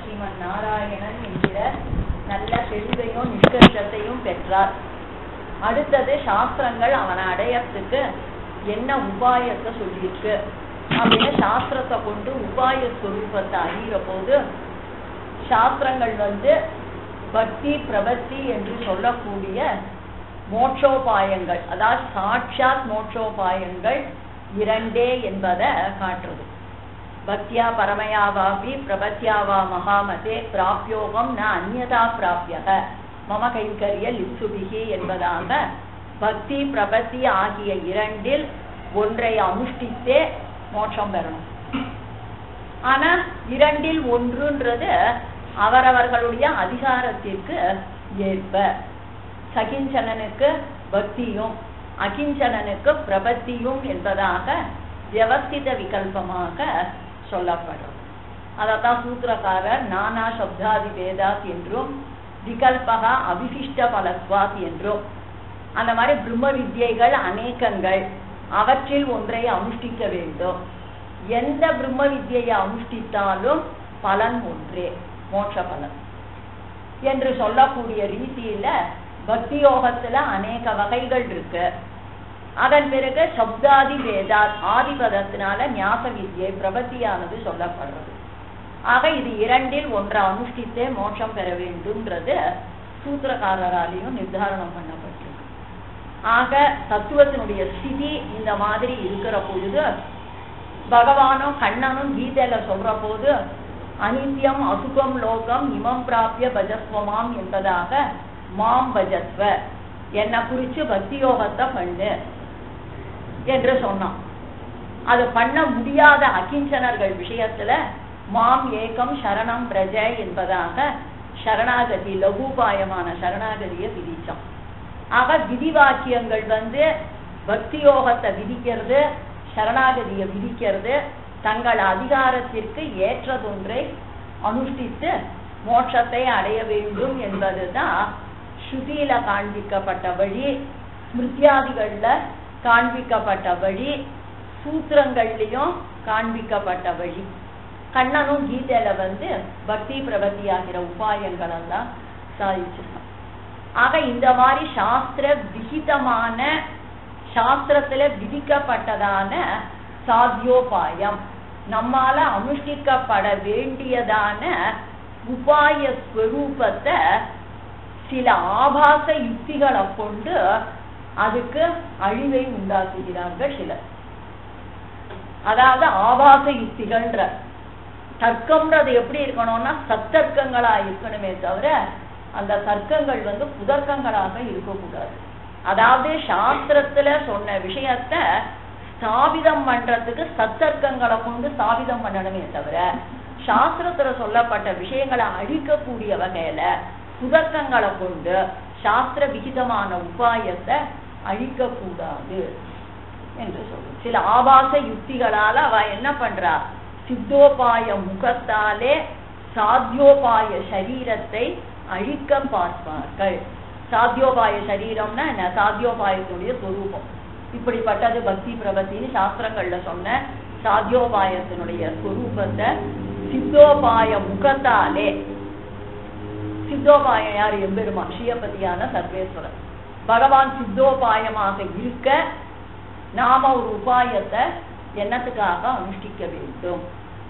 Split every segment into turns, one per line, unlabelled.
ஸ்ரீமன் நாராயணன் என்கிற நல்ல தெளிவையும் நிஷ்கர்ஷத்தையும் பெற்றார். அடுத்தது சாஸ்திரங்கள் அவனை அடையறதுக்கு என்ன உபாயத்தை சொல்லியிருக்கு. அப்படின்னு சாஸ்திரத்தை கொண்டு உபாய ஸ்வரூபத்தை அறிகிற போது சாஸ்திரங்கள் வந்து பக்தி பிரபத்தி என்று சொல்லக்கூடிய மோட்சோபாயங்கள். அதாவது சாட்சாத் மோட்சோபாயங்கள் இரண்டே என்பதை காட்டுறது. பக்தியா பரமயாவாபி பிரபத்யாவா மகாமதே பிராப்யோகம் ந அந்நதா பிராபியக. மம கைங்கரிய லிப்சுபிகி என்பதாக பக்தி பிரபத்தி ஆகிய இரண்டில் ஒன்றை அனுஷ்டித்தே மோட்சம் பெறணும். ஆனா இரண்டில் ஒன்றுன்றது அவரவர்களுடைய அதிகாரத்திற்கு ஏற்ப. சகிஞ்சனனுக்கு பக்தியும் அகிஞ்சனனுக்கு பிரபத்தியும் என்பதாக வியவஸ்தித விகல்பமாக சொல்லப்படும். அதத்தான் சூத்திரக்காரர் நானா சப்தாதி வேதாத் என்றும் விகல்பகா அபிசிஷ்ட பலத்வாத் என்றும். அந்த மாதிரி பிரம்ம வித்யைகள் அநேகங்கள் அவற்றில் ஒன்றை அனுஷ்டிக்க வேண்டும். எந்த பிரம்ம வித்யை அனுஷ்டித்தாலும் பலன் ஒன்றே மோட்ச பலன். என்று சொல்லக்கூடிய ரீதியில பக்தி யோகத்துல அநேக வகைகள் இருக்கு. அதன் பிறகு சப்தாதி வேதா ஆதிபதத்தினால ஞாச வித்தியை பிரபத்தியானது சொல்லப்படுறது. ஆக இது இரண்டில் ஒன்றை அனுஷ்டித்தே மோட்சம் பெற வேண்டும்ன்றது சூத்திரக்காரராலையும் நிர்தாரணம் பண்ணப்பட்டிருக்கு. ஆக தத்துவத்தினுடைய ஸ்திதி இந்த மாதிரி இருக்கிற பொழுது பகவானும் கண்ணனும் கீதையில சொல்ற போது அனித்யம் அசுகம் லோகம் இமம் பிராபிய பஜஸ்வமாம் என்பதாக மாம் பஜஸ்வ என்னை குறிச்சு பக்தி யோகத்தை பண்ணு. என்று சொன்னான். அது பண்ண முடியாத அகிஞ்சனர்கள் விஷயத்துல மாம் ஏகம் சரணம் பிரஜ என்பதாக சரணாகதி லகுபாயமான சரணாகதியை விதிச்சான். ஆக விதி வாக்கியங்கள் வந்து பக்தி யோகத்தை விதிக்கிறது சரணாகதியை விதிக்கிறது தங்கள் அதிகாரத்திற்கு ஏற்றதொன்றை அனுஷ்டித்து மோட்சத்தை அடைய வேண்டும் என்பதுதான் ஸ்ருதியில காண்பிக்கப்பட்ட வழி. ஸ்மிருத்தியாதிகள்ல காண்பிக்கப்பட்ட வழி சூத்திரங்கள்லயும் காண்பிக்கப்பட்ட வழி கண்ணனும் கீதையில வந்து பக்தி பிரபத்தி ஆகிற உபாயங்கள் எல்லாம் சாதிச்சிருக்கான். ஆக இந்த மாதிரி சாஸ்திர விகிதமான சாஸ்திரத்துல விதிக்கப்பட்டதான சாத்தியோபாயம் நம்மால அனுஷ்டிக்கப்பட வேண்டியதான உபாய ஸ்வரூபத்தை சில ஆபாச யுக்திகளை கொண்டு அதுக்கு அழிவை உண்டாக்குகிறார்கள் சிலர். அதாவது ஆபாச யுக்திகள்ன்ற தர்க்கம்ன்றது எப்படி இருக்கணும்னா சத்தர்க்கங்களா இருக்கணுமே தவிர அந்த தர்க்கங்கள் வந்து புதர்க்கங்களாக இருக்கக்கூடாது. அதாவது சாஸ்திரத்துல சொன்ன விஷயத்த ஸ்தாபிதம் பண்றதுக்கு சத்தர்க்கங்களை கொண்டு ஸ்தாபிதம் பண்ணணுமே தவிர சாஸ்திரத்துல சொல்லப்பட்ட விஷயங்களை அழிக்கக்கூடிய வகையில புதர்க்கங்களை கொண்டு சாஸ்திர விகிதமான உபாயத்தை அழிக்க கூடாது என்று சொல்லும் சில ஆபாச யுக்திகளால அவ என்ன பண்றா? சித்தோபாய முகத்தாலே சாத்தியோபாய சரீரத்தை அழிக்க பார்ப்பார்கள். சாத்தியோபாய சரீரம்னா என்ன? சாத்தியோபாயத்தினுடைய சொரூபம். இப்படிப்பட்டது பக்தி பிரபத்தின்னு சாஸ்திரங்கள்ல சொன்ன சாத்தியோபாயத்தினுடைய சொரூபத்தை சித்தோபாய முகத்தாலே சித்தோபாயம் யார் எம்பெருமா ஸ்ரீயபதியான சர்வேஸ்வரர். பகவான் சித்தோபாயமாக இருக்க நாம ஒரு உபாயத்தை என்னத்துக்காக அனுஷ்டிக்க வேண்டும்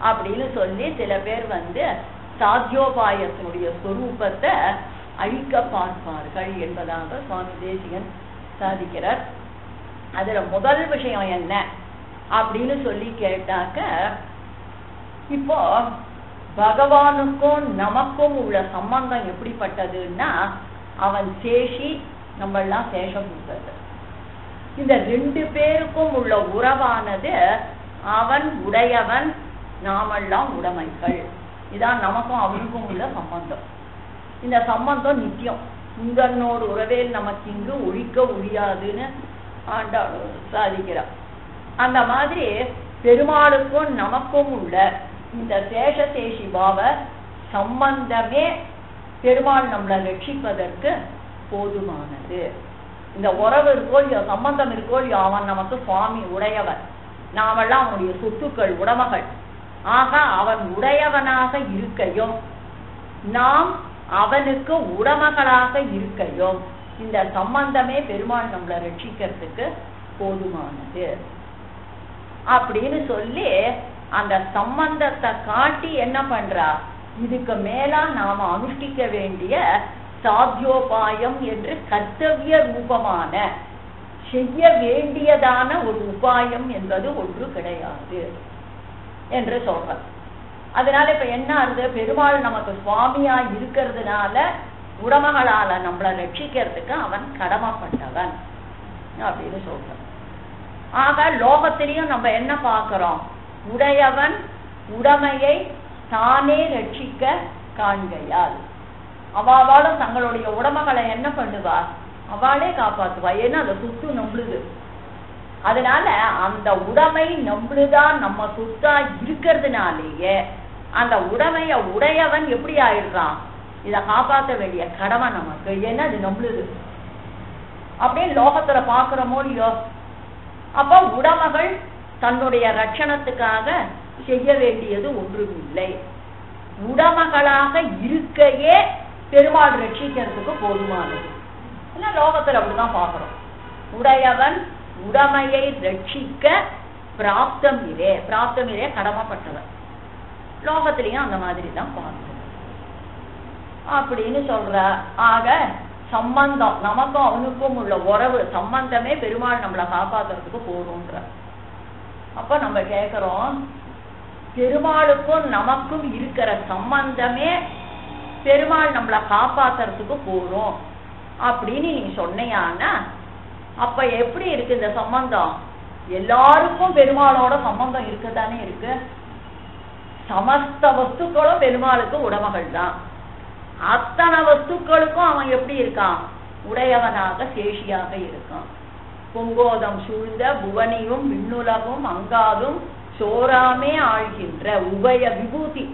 அப்படின்னு சொல்லி சில பேர் வந்து சாத்தியோபாயத்தினுடைய ஸ்வரூபத்தை அழிக்க பார்ப்பார்கள் என்பதாக சுவாமி தேசிகன் சாதிக்கிறார். அதுல முதல் விஷயம் என்ன அப்படின்னு சொல்லி கேட்டாக்க இப்போ பகவானுக்கும் நமக்கும் உள்ள சம்பந்தம் எப்படிப்பட்டதுன்னா அவன் சேஷி நம்ம எல்லாம் சேஷபூதர் இந்த ரெண்டு பேருக்கும் உள்ள உறவானது அவன் உடையவன் நாமெல்லாம் உடைமைகள். இதான் நமக்கும் அவனுக்கும் உள்ள சம்பந்தம். இந்த சம்பந்தம் நித்தியம். உங்கன்னோடு உறவே நமக்கு இங்கு ஒழிக்க முடியாதுன்னு ஆண்டாள் சாதிக்கிறான் அந்த மாதிரி பெருமாளுக்கும் நமக்கும் உள்ள இந்த சேஷசேஷி பாவ சம்பந்தமே பெருமாள் நம்மளை ரட்சிப்பதற்கு போதுமானது. இந்த உறவு இருக்கோ இல்லையோ சம்பந்தம் இருக்கோ இல்லையோ அவன் நமக்கு சுவாமி உடையவன். நாமெல்லாம் அவனுடைய சொத்துக்கள் உடமைகள். ஆக அவன் உடையவனாக இருக்கையும் நாம் அவனுக்கு உடமகளாக இருக்கையும் இந்த சம்பந்தமே பெருமாள் நம்மளை ரட்சிக்கிறதுக்கு போதுமானது. அப்படின்னு சொல்லி அந்த சம்பந்தத்தை காட்டி என்ன பண்றா? இதுக்கு மேலா நாம அனுஷ்டிக்க வேண்டிய சாத்தியோபாயம் என்று கர்த்தவிய ரூபமான செய்ய வேண்டியதான ஒரு உபாயம் என்பது ஒன்று கிடையாது என்று சொல்ற அதனால இப்ப என்ன ஆகுது? பெருமாள் நமக்கு சுவாமியா இருக்கிறதுனால உடமகளால நம்மளை ரட்சிக்கிறதுக்கு அவன் கடமைப்பட்டவன் அப்படின்னு சொல்றான் ஆக லோகத்திலையும் நம்ம என்ன பாக்குறோம் உடையவன் உடமையை தானே ரட்சிக்க காண்கையால் அவாவாலும் தங்களுடைய உடமைகளை என்ன பண்ணுவா அவளே காப்பாத்துவா ஏன்னா அந்த சொத்து நம்புது அதனால அந்த உடைமை நம்மளுதான் நம்ம சொத்தா இருக்கிறதுனாலேயே அந்த உடைமைய உடையவன் எப்படி ஆயிடுறான்? இத காப்பாற்ற வேண்டிய கடமை நமக்கு. ஏன்னா அது நம்மளுது. அப்படியே லோகத்துல பாக்குறோமோ இல்லையோ அப்ப உடமைகள் தன்னுடைய ரட்சணத்துக்காக செய்ய வேண்டியது ஒன்றுமில்லை. உடமகளாக இருக்கையே பெருமாள் ரட்சிக்கிறதுக்கு போதுமானது. ஏன்னா லோகத்துல அப்படிதான் பாக்குறோம் உடையவன் உடமையை ரட்சிக்க பிராப்தம் இதே பிராப்தம் இதே கடமைப்பட்டவன். லோகத்திலையும் அந்த மாதிரி தான் பார்க்கணும் அப்படின்னு சொல்ற ஆக சம்பந்தம் நமக்கும் அவனுக்கும் உள்ள உறவு சம்பந்தமே பெருமாள் நம்மளை காப்பாத்துறதுக்கு போதும்ன்ற. அப்ப நம்ம கேக்குறோம் பெருமாளுக்கும் நமக்கும் இருக்கிற சம்பந்தமே பெருமாள் நம்மளை காப்பாத்துறதுக்கு போறோம் அப்படின்னு நீ சொன்னையானா அப்ப எப்படி இருக்கு இந்த சம்பந்தம்? எல்லாருக்கும் பெருமாளோட சம்பந்தம் இருக்கதானே இருக்கு? சமஸ்த வஸ்துக்களும் பெருமாளுக்கு உடமகள் தான். அத்தனை வஸ்துக்களுக்கும் அவன் எப்படி இருக்கான்? உடையவனாக சேஷியாக இருக்கான். பொங்கோதம் சூழ்ந்த புவனியும் விண்ணுலகும் அங்காதும் சோராமே ஆழ்கின்ற உபய விபூதி.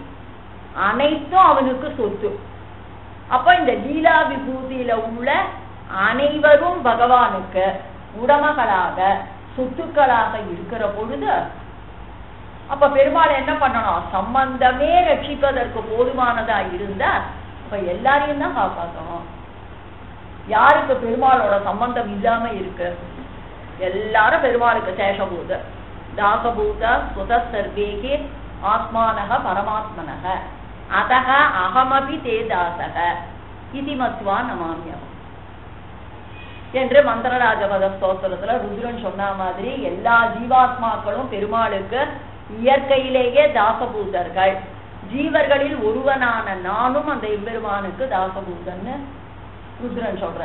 அனைத்தும் அவனுக்கு சொத்து. அப்ப இந்த லீலா விபூதியில உள்ள அனைவரும் பகவானுக்கு உடமைகளாக சொத்துக்களாக இருக்கிற பொழுது அப்ப பெருமாள் என்ன பண்ணணும்? சம்பந்தமே ரட்சிப்பதற்கு போதுமானதா இருந்தா அப்ப எல்லாரையும் தான் காப்பாற்றணும் யாருக்கு பெருமாளோட சம்பந்தம் இல்லாம இருக்கு? எல்லாரும் பெருமாளுக்கு சேஷபூத தாசபூத சுத சர்வேகி ஆத்மானக பரமாத்மனக. அதக அகமபி தே தாசக இது மத்வா நமாமியம் என்று மந்திரராஜபத ஸ்தோத்திரத்துல ருத்ரன் சொன்ன மாதிரி எல்லா ஜீவாத்மாக்களும் பெருமாளுக்கு இயற்கையிலேயே தாசபூதர்கள் ஜீவர்களில் ஒருவனான நானும் அந்த எம்பெருமானுக்கு தாசபூதன்னு ருத்ரன் சொல்ற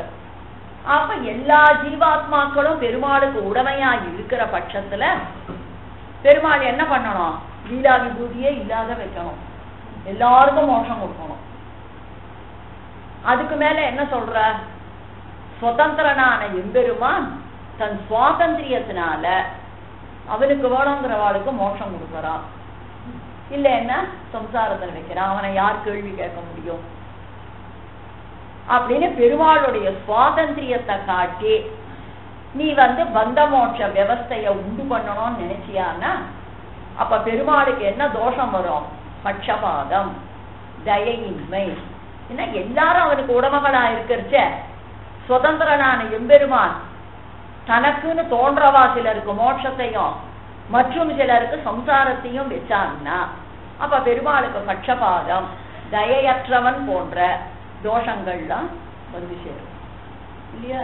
அப்ப எல்லா ஜீவாத்மாக்களும் பெருமாளுக்கு உடமையா இருக்கிற பட்சத்துல பெருமாள் என்ன பண்ணணும்? லீலா விபூதியே இல்லாத வைக்கணும். எல்லாருக்கும் மோஷம் கொடுக்கணும். அதுக்கு மேல என்ன சொல்ற? சுதந்திரனான எம்பெருமான் தன் சுவாதந்திரியத்தினால அவனுக்கு வேணுங்கிறவாளுக்கு மோஷம் கொடுக்கறான் இல்லைன்னா சம்சாரத்தில் வைக்கிறான். அவனை யார் கேள்வி கேட்க முடியும்? அப்படின்னு பெருமாளுடைய சுவாதந்திரியத்தை காட்டி நீ வந்து பந்த மோட்ச விவஸ்தைய உண்டு பண்ணணும்னு நினைச்சியான்னா அப்ப பெருமாளுக்கு என்ன தோஷம் வரும்? பட்சபாதம் தயையின்மை. ஏன்னா எல்லாரும் அவனுக்கு உடமகளா இருக்கிறச்ச சுதந்திரனான எம்பெருமான் தனக்குன்னு தோன்றவா சிலருக்கு மோட்சத்தையும் மற்றும் சிலருக்கு சம்சாரத்தையும் வச்சான்னா அப்ப பெருமாளுக்கு பட்சபாதம் தயையற்றவன் போன்ற தோஷங்கள்லாம் வந்து சேரும். இல்லையா?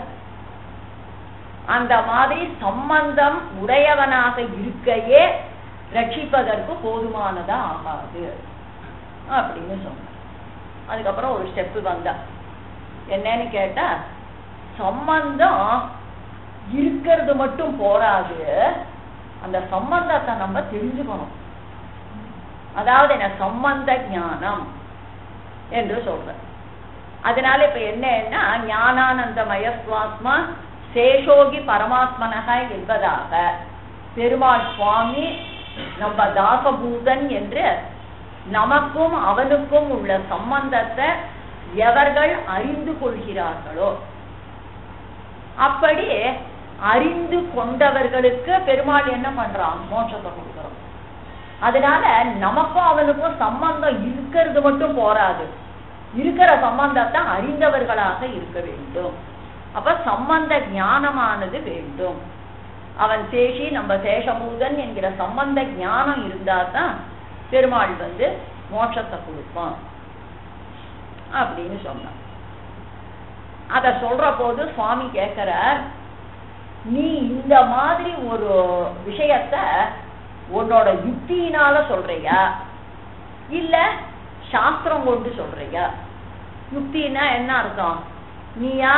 அந்த மாதிரி சம்பந்தம் உடையவனாக இருக்கையே ரட்சிப்பதற்கு போதுமானதா ஆகாது. அப்படின்னு சொன்ன அதுக்கப்புறம் ஒரு ஸ்டெப்பு வந்தா. என்னன்னு கேட்டா சம்பந்தம் இருக்கிறது மட்டும் போராது அந்த சம்பந்தத்தை நம்ம தெரிஞ்சுக்கணும். அதாவது என்ன? சம்பந்த ஞானம் என்று சொல்றேன் அதனால இப்ப என்னன்னா ஞானானந்தமய சுவாத்மா சேஷோகி பரமாத்மனக என்பதாக. பெருமாள் சுவாமி நம்ம தாசபூதன் என்று நமக்கும் அவனுக்கும் உள்ள சம்பந்தத்தை எவர்கள் அறிந்து கொள்கிறார்களோ அப்படி அறிந்து கொண்டவர்களுக்கு பெருமாள் என்ன பண்றான்? மோட்சத்தை கொடுக்குறோம் அதனால நமக்கும் அவனுக்கும் சம்பந்தம் இருக்கிறது மட்டும் போராது. இருக்கிற சம்பந்தத்தை அறிந்தவர்களாக இருக்க வேண்டும். அப்ப சம்பந்த ஞானமானது வேண்டும். அவன் சேஷி நம்ம சேஷமூதன் என்கிற சம்பந்த ஞானம் இருந்தா தான் பெருமாள் வந்து மோட்சத்தை கொடுப்பான் அப்படின்னு சொன்னான். அத சொல்ற போது சுவாமி கேட்கிறார் நீ இந்த மாதிரி ஒரு விஷயத்த உன்னோட யுக்தியினால சொல்றியா? இல்ல சாஸ்திரம் கொண்டு சொல்றியா யுக்தினா என்ன அர்த்தம்? நீயா?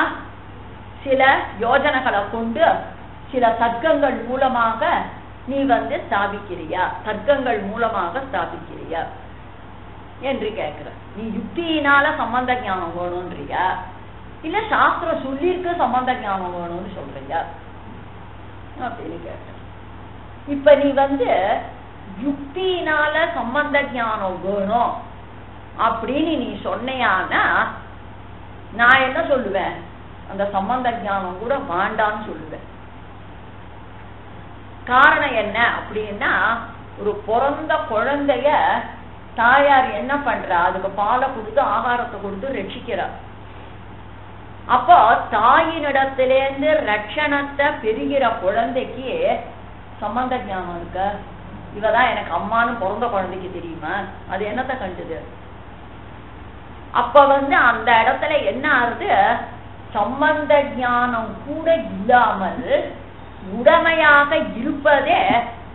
சில யோஜனைகளை கொண்டு சில தர்க்கங்கள் மூலமாக நீ வந்து ஸ்தாபிக்கிறியா? தர்க்கங்கள் மூலமாக ஸ்தாபிக்கிறியா? என்று கேட்கிற நீ யுக்தியினால சம்பந்த ஞானம் வேணும்ன்றியா? இல்ல சாஸ்திரம் சொல்லியிருக்கு சம்பந்த ஞானம் வேணும்னு சொல்றியா? அப்படின்னு கேட்ட இப்ப நீ வந்து யுக்தியினால சம்பந்த ஞானம் வேணும். அப்படின்னு நீ சொன்னையானா நான் என்ன சொல்லுவேன்? அந்த சம்பந்த ஞானம் கூட வாண்டான்னு சொல்லுவேன். காரணம் என்ன அப்படின்னா ஒரு பிறந்த குழந்தைய தாயார் என்ன பண்றா? அதுக்கு பாலை கொடுத்து ஆகாரத்தை கொடுத்து ரட்சிக்கிறார் அப்போ தாயினிடத்திலேருந்து ரட்சணத்தை பெறுகிற குழந்தைக்கு சம்பந்த ஞானம் இருக்க? இவதான் எனக்கு அம்மான்னு பிறந்த குழந்தைக்கு தெரியுமா? அது என்னத்தை கண்டுது? அப்ப வந்து அந்த இடத்துல என்ன ஆகுது சம்பந்த ஞானம் கூட இல்லாமல் உடமையாக இருப்பதே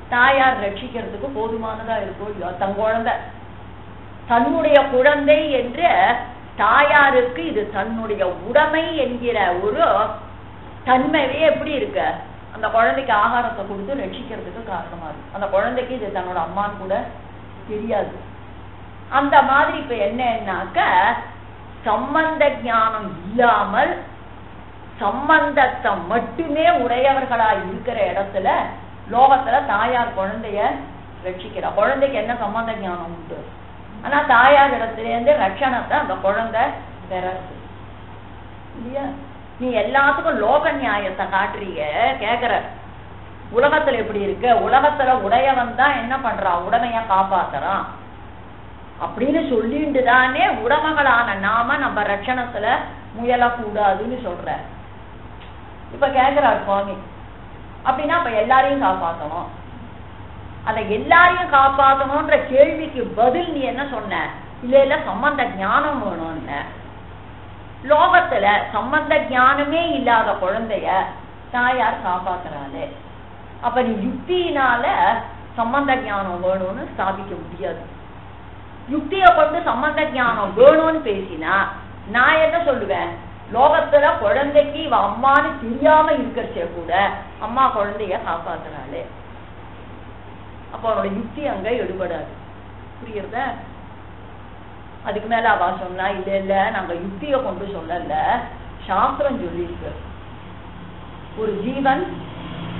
தாயார் ரட்சிக்கிறதுக்கு போதுமானதா இருக்கும் இல்லையோ தன் குழந்தை. தன்னுடைய குழந்தை என்று தாயாருக்கு இது தன்னுடைய உடைமை என்கிற ஒரு தன்மையே எப்படி இருக்கு? அந்த குழந்தைக்கு ஆகாரத்தை கொடுத்து ரட்சிக்கிறதுக்கு காரணமா இருக்கு. அந்த குழந்தைக்கு இது தன்னோட அம்மான்னு கூட தெரியாது. அந்த மாதிரி இப்ப என்னன்னாக்க சம்பந்த ஞானம் இல்லாமல் சம்பந்தத்தை மட்டுமே உடையவர்களா இருக்கிற இடத்துல லோகத்துல தாயார் குழந்தைய ரட்சிக்கிறா. குழந்தைக்கு என்ன சம்பந்த ஞானம் உண்டு? ஆனா தாயார் இடத்துல இருந்து ரட்சணத்தை அந்த குழந்தை பெறது இல்லையா? நீ எல்லாத்துக்கும் லோக நியாயத்தை காட்டுறீங்க கேக்குற. உலகத்துல எப்படி இருக்கு? உலகத்துல உடையவன் தான் என்ன பண்றான் உடமையா காப்பாத்துறான். அப்படின்னு சொல்லிட்டு தானே உடமகளான நாம நம்ம ரட்சணத்துல முயலக்கூடாதுன்னு சொல்ற. இப்ப கேக்குறார் சுவாமி. அப்படின்னா அப்ப எல்லாரையும் காப்பாற்றணும் அந்த எல்லாரையும் காப்பாற்றணும்ன்ற கேள்விக்கு பதில் நீ என்ன சொன்ன? இல்ல இல்ல சம்பந்த ஞானம் வேணும்னு. லோகத்துல சம்பந்த ஞானமே இல்லாத குழந்தைய தாயார் காப்பாத்துறாளே? அப்ப நீ யுக்தியினால சம்பந்த ஞானம் வேணும்னு ஸ்தாபிக்க முடியாது. யுக்தியை கொண்டு சம்பந்த ஞானம் வேணும்னு பேசினா நான் என்ன சொல்லுவேன்? லோகத்துல குழந்தைக்கு இவ அம்மான்னு தெரியாம இருக்கிறச்ச கூட அம்மா குழந்தைய காப்பாத்துறாளே. அப்ப அவனோட யுக்தி அங்க எடுபடாது. புரியுறத? அதுக்கு மேல அவ சொன்னா இல்ல இல்ல நாங்க யுக்தியை கொண்டு சொல்லல. சாஸ்திரம் சொல்லியிருக்கு. ஒரு ஜீவன்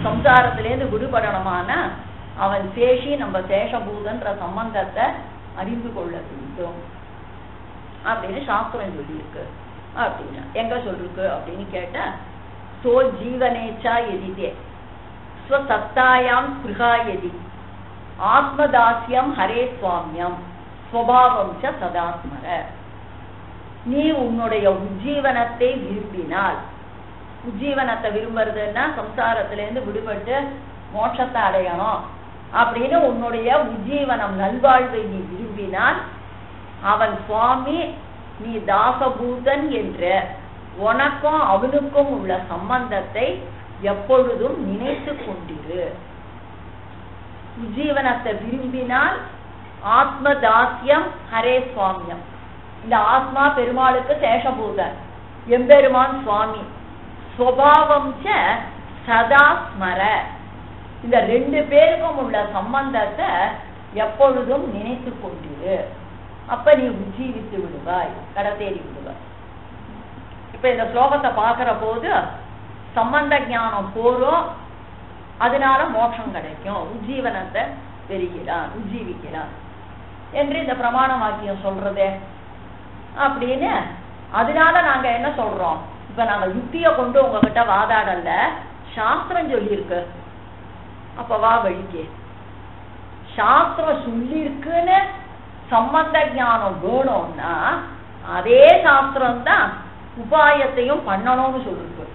சம்சாரத்திலேருந்து விடுபடணுமானா அவன் சேஷி நம்ம சேஷபூதன்ற சம்பந்தத்தை அறிந்து கொள்ள வேண்டும். அப்படின்னு சாஸ்திரம் சொல்லியிருக்கு. அப்படின்னு. எங்க சொல்லிருக்கு அப்படின்னு கேட்டா சோ ஜீவனேச்சா எதிதே. ஸ்வசத்தாயாம் ஸ்பிருகா எதி ஆத்மதாசியம் ஹரே சுவாமியம். ஸ்வபாவம் சதாத்மர நீ உன்னுடைய உஜ்ஜீவனத்தை விரும்பினால் உஜ்ஜீவனத்தை விரும்புறதுன்னா சம்சாரத்திலேருந்து விடுபட்டு மோட்சத்தை அடையணும். அப்படின்னு உன்னுடைய உஜ்ஜீவனம் நல்வாழ்வை நீ விரும்பினால் அவன் சுவாமி நீ தாசபூதன் என்ற உனக்கும் அவனுக்கும் உள்ள சம்பந்தத்தை எப்பொழுதும் நினைத்து கொண்டிரு. உஜீவனத்தை விரும்பினால் ஆத்ம தாசியம் ஹரே சுவாமியம். இந்த ஆத்மா பெருமாளுக்கு சேஷபூதன் எம்பெருமான் சுவாமி. சுவாவம் ச சதா ஸ்மர இந்த ரெண்டு பேருக்கும் உள்ள சம்பந்தத்தை எப்பொழுதும் நினைத்து கொண்டிரு. அப்ப நீ உஜ்ஜீவித்து விடுவாய் கடத்தேறி விடுவாய். இப்ப இந்த ஸ்லோகத்தை பாக்குற போது சம்பந்த ஞானம் போரும் அதனால மோட்சம் கிடைக்கும். உஜ்ஜீவனத்தை பெறுகிறான் உஜ்ஜீவிக்கிறான் என்று இந்த பிரமாண வாக்கியம் சொல்றதே. அப்படின்னு அதனால நாங்க என்ன சொல்றோம்? இப்ப நாங்க யுக்திய கொண்டு உங்ககிட்ட வாதாடல சாஸ்திரம் சொல்லியிருக்கு. அப்ப வா வழிக்கு. சாஸ்திரம் சொல்லிருக்குன்னு சம்பந்த ஞானம் வேணும்னா அதே சாஸ்திரம் தான் உபாயத்தையும் பண்ணணும்னு சொல்லிருக்கு.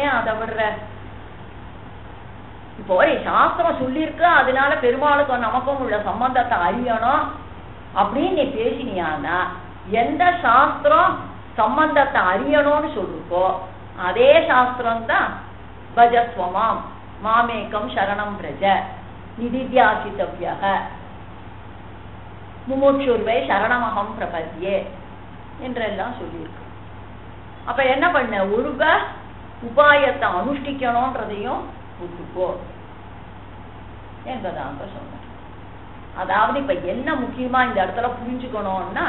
ஏன் அதை விடுற? இப்போ சாஸ்திரம் சொல்லியிருக்கு அதனால பெருமாளுக்கும் நமக்கும் உள்ள சம்பந்தத்தை அறியணும் அப்படின்னு நீ பேசினியானா எந்த சாஸ்திரம் சம்பந்தத்தை அறியணும்னு சொல்லிருக்கோ அதே சாஸ்திரம் தான் பஜஸ்வமாம். மாமேக்கம் சரணம் பிரஜ. நிதித்தியாசித்தவியக முமுட்சுர்வை சரணமகம் பிரபத்தியே என்றெல்லாம் சொல்லியிருக்கு. அப்ப என்ன பண்ண? ஒழுக உபாயத்தை அனுஷ்டிக்கணும்ன்றதையும் ஒத்துக்கோ என்பதாங்க சொன்ன அதாவது இப்ப என்ன முக்கியமா இந்த இடத்துல புரிஞ்சுக்கணும்னா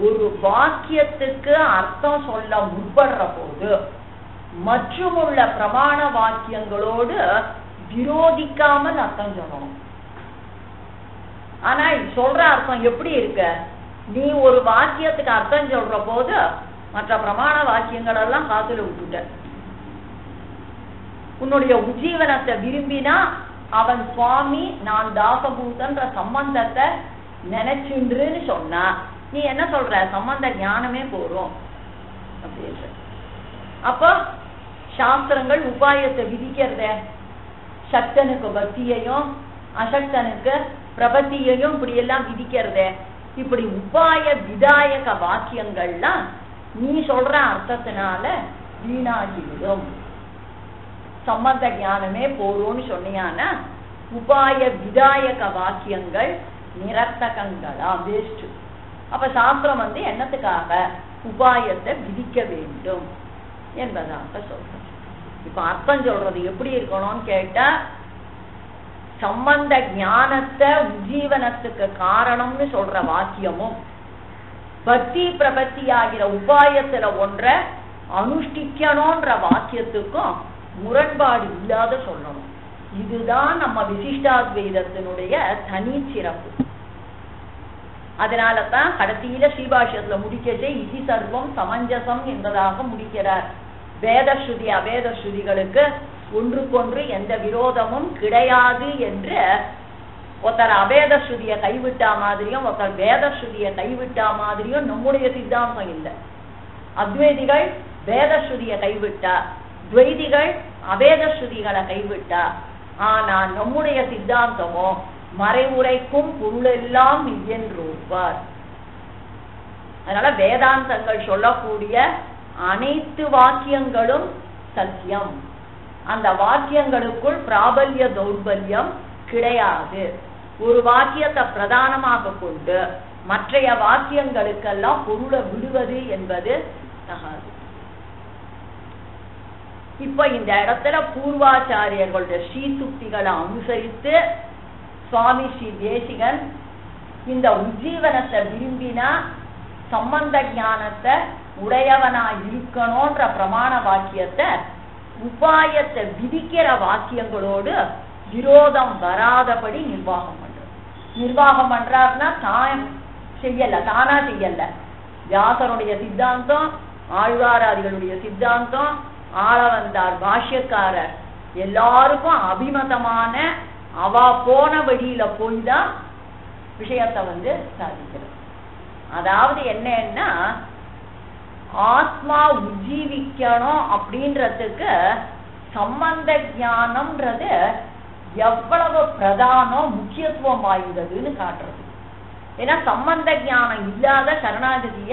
ஒரு வாக்கியத்துக்கு அர்த்தம் சொல்ல முற்படுற போது மற்றும் உள்ள பிரமாண வாக்கியங்களோடு விரோதிக்காமல் அர்த்தம் சொல்லணும். ஆனா சொல்ற அர்த்தம் எப்படி இருக்க? நீ ஒரு வாக்கியத்துக்கு அர்த்தம் சொல்ற போது மற்ற பிரமாண வாக்கியங்கள் எல்லாம் காத்துல விட்டுட்ட. உன்னுடைய உஜீவனத்தை விரும்பினா அவன் சுவாமி நான் தாசபூதன்ற சம்பந்தத்தை நினைச்சுன்றுன்னு சொன்னா நீ என்ன சொல்ற? சம்பந்த ஞானமே போறோம் அப்படின்ற அப்போ சாஸ்திரங்கள் உபாயத்தை விதிக்கிறத சக்தனுக்கு பக்தியையும் அசக்தனுக்கு பிரபத்தியையும் இப்படி எல்லாம் விதிக்கிறத. இப்படி உபாய விதாயக வாக்கியங்கள்லாம் நீ சொல்ற அர்த்தத்தினால வீணாகிவிடும். சம்பந்த ஞானமே போறோம்னு சொன்னியானா உபாய விதாயக வாக்கியங்கள் நிரத்தகங்களா வேஸ்ட் அப்ப சாஸ்திரம் வந்து என்னத்துக்காக உபாயத்தை விதிக்க வேண்டும் என்பதாக சொல்ற இப்ப அர்த்தம் சொல்றது எப்படி இருக்கணும்னு கேட்டா சம்பந்த ஞானத்தை உஜீவனத்துக்கு காரணம்னு சொல்ற வாக்கியமும் பக்தி பிரபத்தி ஆகிற உபாயத்துல ஒன்ற அனுஷ்டிக்கணும்ன்ற வாக்கியத்துக்கும் முரண்பாடு இல்லாத சொல்லணும். இதுதான் நம்ம விசிஷ்டாத்வைதத்தினுடைய தனி சிறப்பு அதனாலதான் கடைசியில ஸ்ரீபாஷ்யத்துல முடிக்கச்சே இசி சர்வம் சமஞ்சசம் என்பதாக முடிக்கிறார். வேதஸ்ருதி அவேத ஸ்ருதிகளுக்கு ஒன்றுக்கொன்று எந்த விரோதமும் கிடையாது என்று ஒருத்தர் அபேத ஸ்ருதியை கைவிட்டா மாதிரியும் ஒருத்தர் வேத ஸ்ருதியை கைவிட்டா மாதிரியும் நம்முடைய சித்தாந்தம் இல்லை. அத்வைதிகள் வேத ஸ்ருதியை கைவிட்டா துவைதிகள் அபேத ஸ்ருதிகளை கைவிட்டா ஆனா நம்முடைய சித்தாந்தமோ மறைவுரைக்கும் பொருளெல்லாம் என்றுவார் அதனால வேதாந்தங்கள் சொல்லக்கூடிய அனைத்து வாக்கியங்களும் சத்தியம். அந்த வாக்கியங்களுக்குள் பிராபல்ய தௌர்பல்யம் கிடையாது. ஒரு வாக்கியத்தை பிரதானமாக கொண்டு மற்றைய வாக்கியங்களுக்கெல்லாம் பொருளை விடுவது என்பது தகாது. இப்ப இந்த இடத்துல பூர்வாச்சாரியர்களுடைய ஸ்ரீசுக்திகளை அனுசரித்து சுவாமி ஸ்ரீ தேசிகன் இந்த உஜ்ஜீவனத்தை விரும்பினா சம்பந்த ஞானத்தை உடையவனா இருக்கணும்ன்ற பிரமாண வாக்கியத்தை உபாயத்தை விதிக்கிற வாக்கியங்களோடு விரோதம் வராதபடி நிர்வாகம் பண்றது. நிர்வாகம் பண்றாருன்னா தான் செய்யல தானா செய்யல. வியாசருடைய சித்தாந்தம் ஆழ்வாராதிகளுடைய சித்தாந்தம் ஆளவந்தார் பாஷ்யக்காரர் எல்லாருக்கும் அபிமதமான அவ போன வழியில போய் தான் விஷயத்தை வந்து சாதிக்கிறது. அதாவது என்னன்னா ஆத்மா உஜ்ஜீவிக்கணும் அப்படின்றதுக்கு சம்பந்த ஞானம்ன்றது எவ்வளவு பிரதானம் முக்கியத்துவம் வாய்ந்ததுன்னு காட்டுறது. ஏன்னா சம்பந்த ஞானம் இல்லாத சரணாகதிய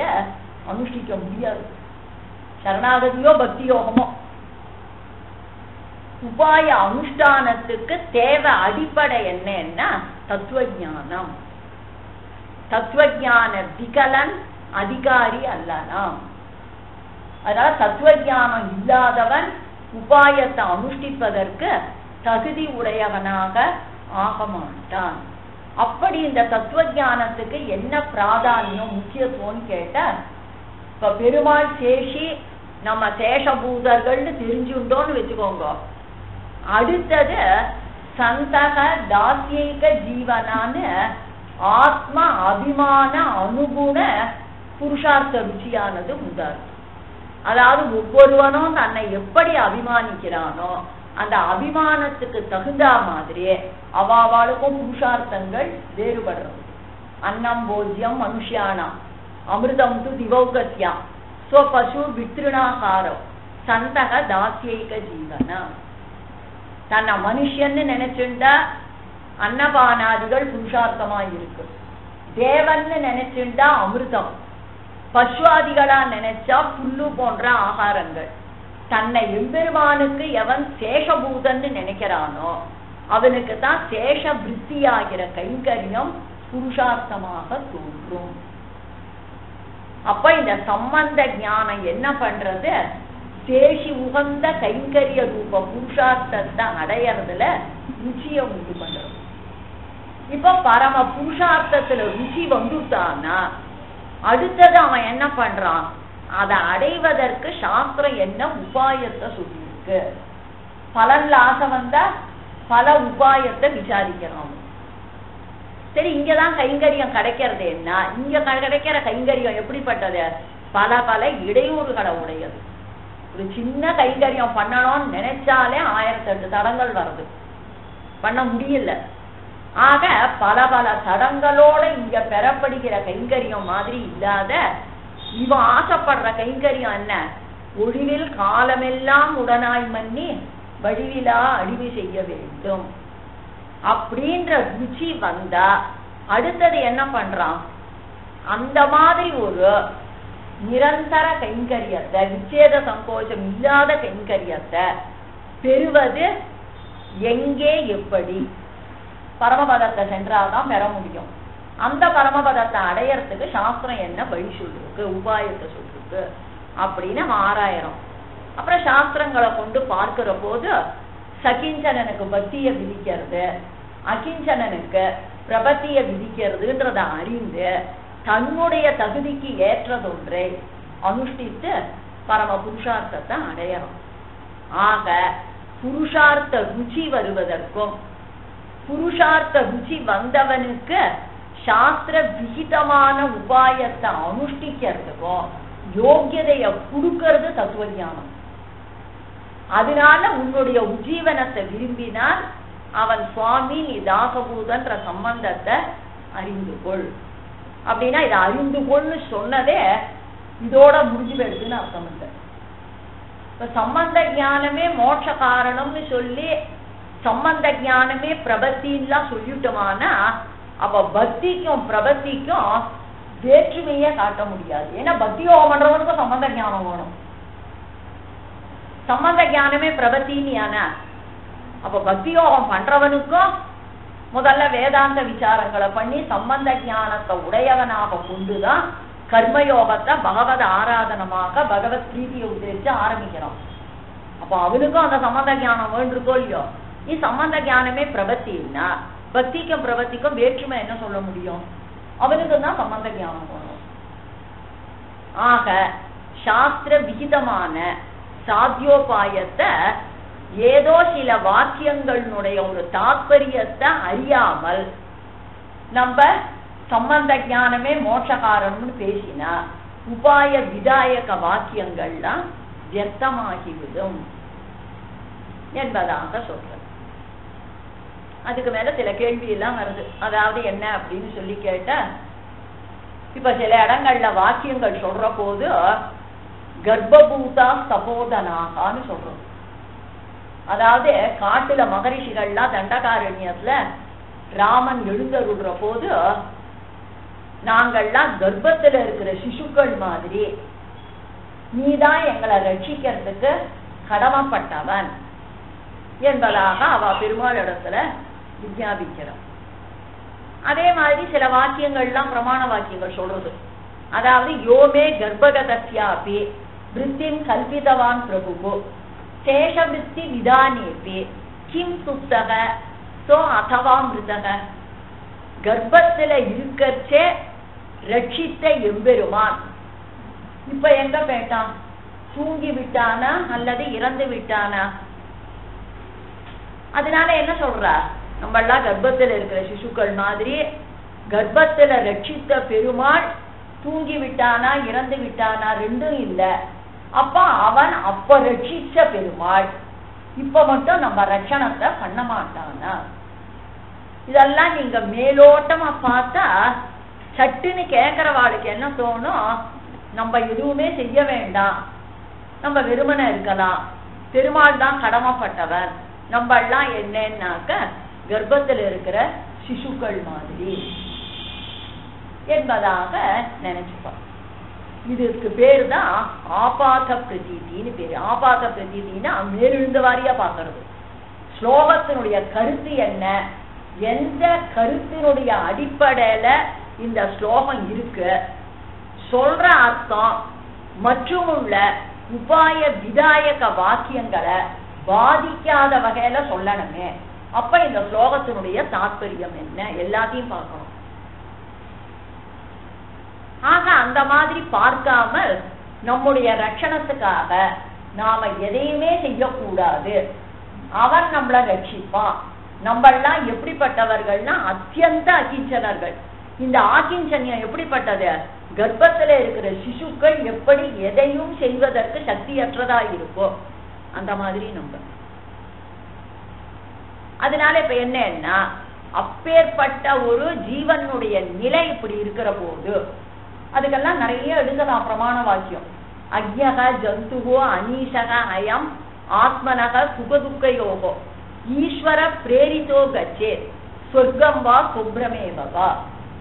அனுஷ்டிக்க முடியாது. சரணாகதியோ பக்தி யோகமோ உபாய அனுஷ்டானத்துக்கு தேவை அடிப்படை என்னன்னா தத்துவ ஞானம் தத்துவஞான விகலன் அதிகாரி அல்லலாம். அதனால தத்துவ ஞானம் இல்லாதவன் உபாயத்தை அனுஷ்டிப்பதற்கு தகுதி உடையவனாக ஆக மாட்டான். அப்படி இந்த தத்துவ ஞானத்துக்கு என்ன பிராதானியம் முக்கியத்துவம்னு கேட்டா இப்ப பெருமாள் சேஷி நம்ம சேஷபூதர்கள்னு தெரிஞ்சுட்டோம்னு வச்சுக்கோங்க. அடுத்தது சந்தக தாத்தியக ஜீவனான்னு ஆத்ம அபிமான அனுகுண புருஷார்த்த ருச்சியானது முதல். அதாவது ஒவ்வொருவனும் தன்னை எப்படி அபிமானிக்கிறானோ அந்த அபிமானத்துக்கு தகுந்த மாதிரி அவாவாளுக்கும் புருஷார்த்தங்கள் வேறுபடுறது. அன்னம் போஜ்யம் மனுஷியானாம் அமிர்தம் து திவௌகத்யா ஸ்வபசு வித்ருணாகாரம் சந்தக தாசியைக ஜீவனா. தன்னை மனுஷன்னு நினைச்சுண்டா அன்னபானாதிகள் புருஷார்த்தமா இருக்கு. தேவன்னு நினைச்சுண்டா அமிர்தம். பசுவாதிகளா நினைச்சா புல்லு போன்ற ஆகாரங்கள். தன்னை எம்பெருமானுக்கு எவன் சேஷபூதன்னு நினைக்கிறானோ அவனுக்கு தான் சேஷ விருத்தியாகிற கைங்கரியம் புருஷார்த்தமாக தோன்றும். அப்ப இந்த சம்பந்த ஞானம் என்ன பண்றது? சேஷி உகந்த கைங்கரிய ரூப புருஷார்த்தத்தை அடையறதுல ருச்சியை உண்டு பண்றது. இப்ப பரம புருஷார்த்தத்துல ருச்சி வந்துட்டான்னா அடுத்தது அவன் என்ன பண்றான்? அதை அடைவதற்கு சாஸ்திரம் என்ன உபாயத்தை சொல்லியிருக்கு? பலன்ல ஆசை வந்தா பல உபாயத்தை விசாரிக்கிறான் சரி இங்கதான் கைங்கரியம் கிடைக்கிறது என்ன? இங்க கிடைக்கிற கைங்கரியம் எப்படிப்பட்டது? பல பல இடையூறுகளை உடையது. ஒரு சின்ன கைங்கரியம் பண்ணணும்னு நினைச்சாலே ஆயிரத்தி எட்டு தடங்கள் வருது. பண்ண முடியல. ஆக பல பல சடங்களோட இங்க பெறப்படுகிற கைங்கரியம் மாதிரி இல்லாத இவன் ஆசைப்படுற கைங்கரியம் என்ன? ஒழிவில் காலமெல்லாம் உடனாய் மன்னி வடிவிலா அழிவு செய்ய வேண்டும். அப்படின்ற ருச்சி வந்தா அடுத்தது என்ன பண்றான்? அந்த மாதிரி ஒரு நிரந்தர கைங்கரியத்தை விச்சேத சங்கோஷம் இல்லாத கைங்கரியத்தை பெறுவது எங்கே எப்படி? பரமபதத்தை சென்றாதான் பெற முடியும். அந்த பரமபதத்தை அடையறதுக்கு சாஸ்திரம் என்ன வழி சொல்லிருக்கு? உபாயத்தை சொல்லிருக்கு. அப்படின்னு ஆராயிரம் அப்புறம் சாஸ்திரங்களை கொண்டு பார்க்கிற போது சகிஞ்சனனுக்கு பக்திய விதிக்கிறது அகிஞ்சனனுக்கு பிரபத்திய விதிக்கிறதுன்றத அறிந்து தன்னுடைய தகுதிக்கு ஏற்றதொன்றை அனுஷ்டித்து பரம புருஷார்த்தத்தை அடையணும் ஆக புருஷார்த்த ருச்சி வருவதற்கும் புருஷார்த்த ருச்சி வந்தவனுக்கு சாஸ்திர விகிதமான உபாயத்தை அனுஷ்டிக்கிறதுக்கும் யோக்கியதைய கொடுக்கறது தத்துவ ஞானம் அதனால உன்னுடைய உஜீவனத்தை விரும்பினால் அவன் சுவாமி நீ தாசபூதன்ற சம்பந்தத்தை அறிந்து கொள். அப்படின்னா இதை அறிந்து கொள்னு சொன்னதே இதோட முடிஞ்சு போயிடுதுன்னு அர்த்தம் இல்லை. இப்ப சம்பந்த ஞானமே மோட்ச காரணம்னு சொல்லி சம்பந்த ஞானமே பிரபத்தின்லாம் சொல்லிட்டோமானா அப்ப பக்திக்கும் பிரபத்திக்கும் வேற்றுமையே காட்ட முடியாது. ஏன்னா பக்தி யோகம் பண்றவனுக்கும் சம்பந்த ஞானம் வேணும். சம்பந்த ஞானமே பிரபத்தின்னு அப்ப பக்தி யோகம் பண்றவனுக்கும் முதல்ல வேதாந்த விசாரங்களை பண்ணி சம்பந்த ஞானத்தை உடையவனாக கொண்டுதான் கர்மயோகத்தை பகவத ஆராதனமாக பகவத் பிரீதியை உத்தரிச்சு ஆரம்பிக்கிறோம் அப்போ அவனுக்கும் அந்த சம்பந்த ஞானம் வேண்டிருக்கோ இல்லையோ? சம்பந்த ஞானமே பிரபத்தின்னா பக்திக்கும் பிரபத்திக்கும் வேற்றுமை என்ன சொல்ல முடியும்? அவனுக்கு தான் சம்பந்த ஞானம் போகணும் ஆக சாஸ்திர விகிதமான சாத்தியோபாயத்தை ஏதோ சில வாக்கியங்களுடைய ஒரு தாற்பயத்தை அறியாமல் நம்ம சம்பந்த ஜானமே மோட்சகாரம்னு பேசினா உபாய விதாயக வாக்கியங்கள்லாம் வியர்த்தமாகிவிடும் என்பதாக சொல்ற அதுக்கு மேல சில கேள்வி எல்லாம் வருது. அதாவது என்ன அப்படின்னு சொல்லி கேட்ட இப்ப சில இடங்கள்ல வாக்கியங்கள் சொல்ற போது கர்ப்பபூதா சபோதனாகான்னு சொல்றோம். அதாவது காட்டுல மகரிஷிகள்லாம் தண்டகாரண்யத்துல ராமன் எழுந்தருடுற போது நாங்கள்லாம் கர்ப்பத்துல இருக்கிற சிசுக்கள் மாதிரி நீதான் எங்களை ரட்சிக்கிறதுக்கு கடமைப்பட்டவன் என்பதாக அவ பெருமாள் இடத்துல விஞ்ஞாபிக்கிறான் அதே மாதிரி சில வாக்கியங்கள்லாம் பிரமாண வாக்கியங்கள் சொல்றது. அதாவது யோமே கர்ப்பகதஸ்யாபி விருத்தின் கல்பிதவான் பிரபு சேஷவிருத்தி விதானேபி கிம் சுத்தக சோ அதவா மிருதக. கர்ப்பத்துல இருக்கச்சே ரட்சித்த எம்பெருமான். இப்ப எங்க போயிட்டான் தூங்கி விட்டானா அல்லது இறந்து விட்டானா? அதனால என்ன சொல்ற நம்ம எல்லாம் கர்ப்பத்தில் இருக்கிற சிசுக்கள் மாதிரி கர்ப்பத்துல ரட்சித்த பெருமாள் தூங்கி விட்டானா இறந்து விட்டானா ரெண்டும் இல்லை. அப்ப அவன் அப்ப ரட்சிச்ச பெருமாள். இப்ப மட்டும் நம்ம ரட்சணத்தை பண்ண மாட்டானா? இதெல்லாம் நீங்க மேலோட்டமா பார்த்தா சட்டுன்னு கேட்கறவாளுக்கு என்ன தோணும்? நம்ம எதுவுமே செய்ய வேண்டாம். நம்ம வெறுமனை இருக்கலாம். பெருமாள் தான் கடமைப்பட்டவர். நம்ம எல்லாம் என்னன்னாக்க கர்ப்பத்தில் இருக்கிற சிசுக்கள் மாதிரி என்பதாக நினைச்சுப்போம். இதுக்கு பேர் தான் ஆபாத பிரதீதின்னு பேரு. ஆபாத பிரதீதின்னா மேலிருந்த வாரியா பாக்குறது ஸ்லோகத்தினுடைய கருத்து என்ன? எந்த கருத்தினுடைய அடிப்படையில இந்த ஸ்லோகம் இருக்கு? சொல்ற அர்த்தம் மற்றும் உள்ள உபாய விதாயக வாக்கியங்களை பாதிக்காத வகையில சொல்லணுமே. அப்ப இந்த ஸ்லோகத்தினுடைய தாற்பயம் என்ன? எல்லாத்தையும் பார்க்கணும். ஆக அந்த மாதிரி பார்க்காமல் நம்முடைய ரட்சணத்துக்காக நாம எதையுமே செய்யக்கூடாது. அவன் நம்மளை ரட்சிப்பான் நம்மெல்லாம் எப்படிப்பட்டவர்கள்னா அத்தியந்த அகிஞ்சனர்கள். இந்த ஆகிஞ்சன்யம் எப்படிப்பட்டது? கர்ப்பத்துல இருக்கிற சிசுக்கள் எப்படி எதையும் செய்வதற்கு சக்தியற்றதா இருக்கோ அந்த மாதிரி நம்ம. அதனால இப்ப என்னன்னா அப்பேற்பட்ட ஒரு ஜீவனுடைய நிலை இப்படி இருக்கிற போது அதுக்கெல்லாம் நிறைய எழுதலாம் பிரமாண வாக்கியம். அக்யக ஜந்துகோ அனீஷக அயம் ஆத்மனக சுகதுக்க யோகோ. ஈஸ்வர பிரேரிதோ கச்சே சொர்க்கம் வா சுப்ரமேவா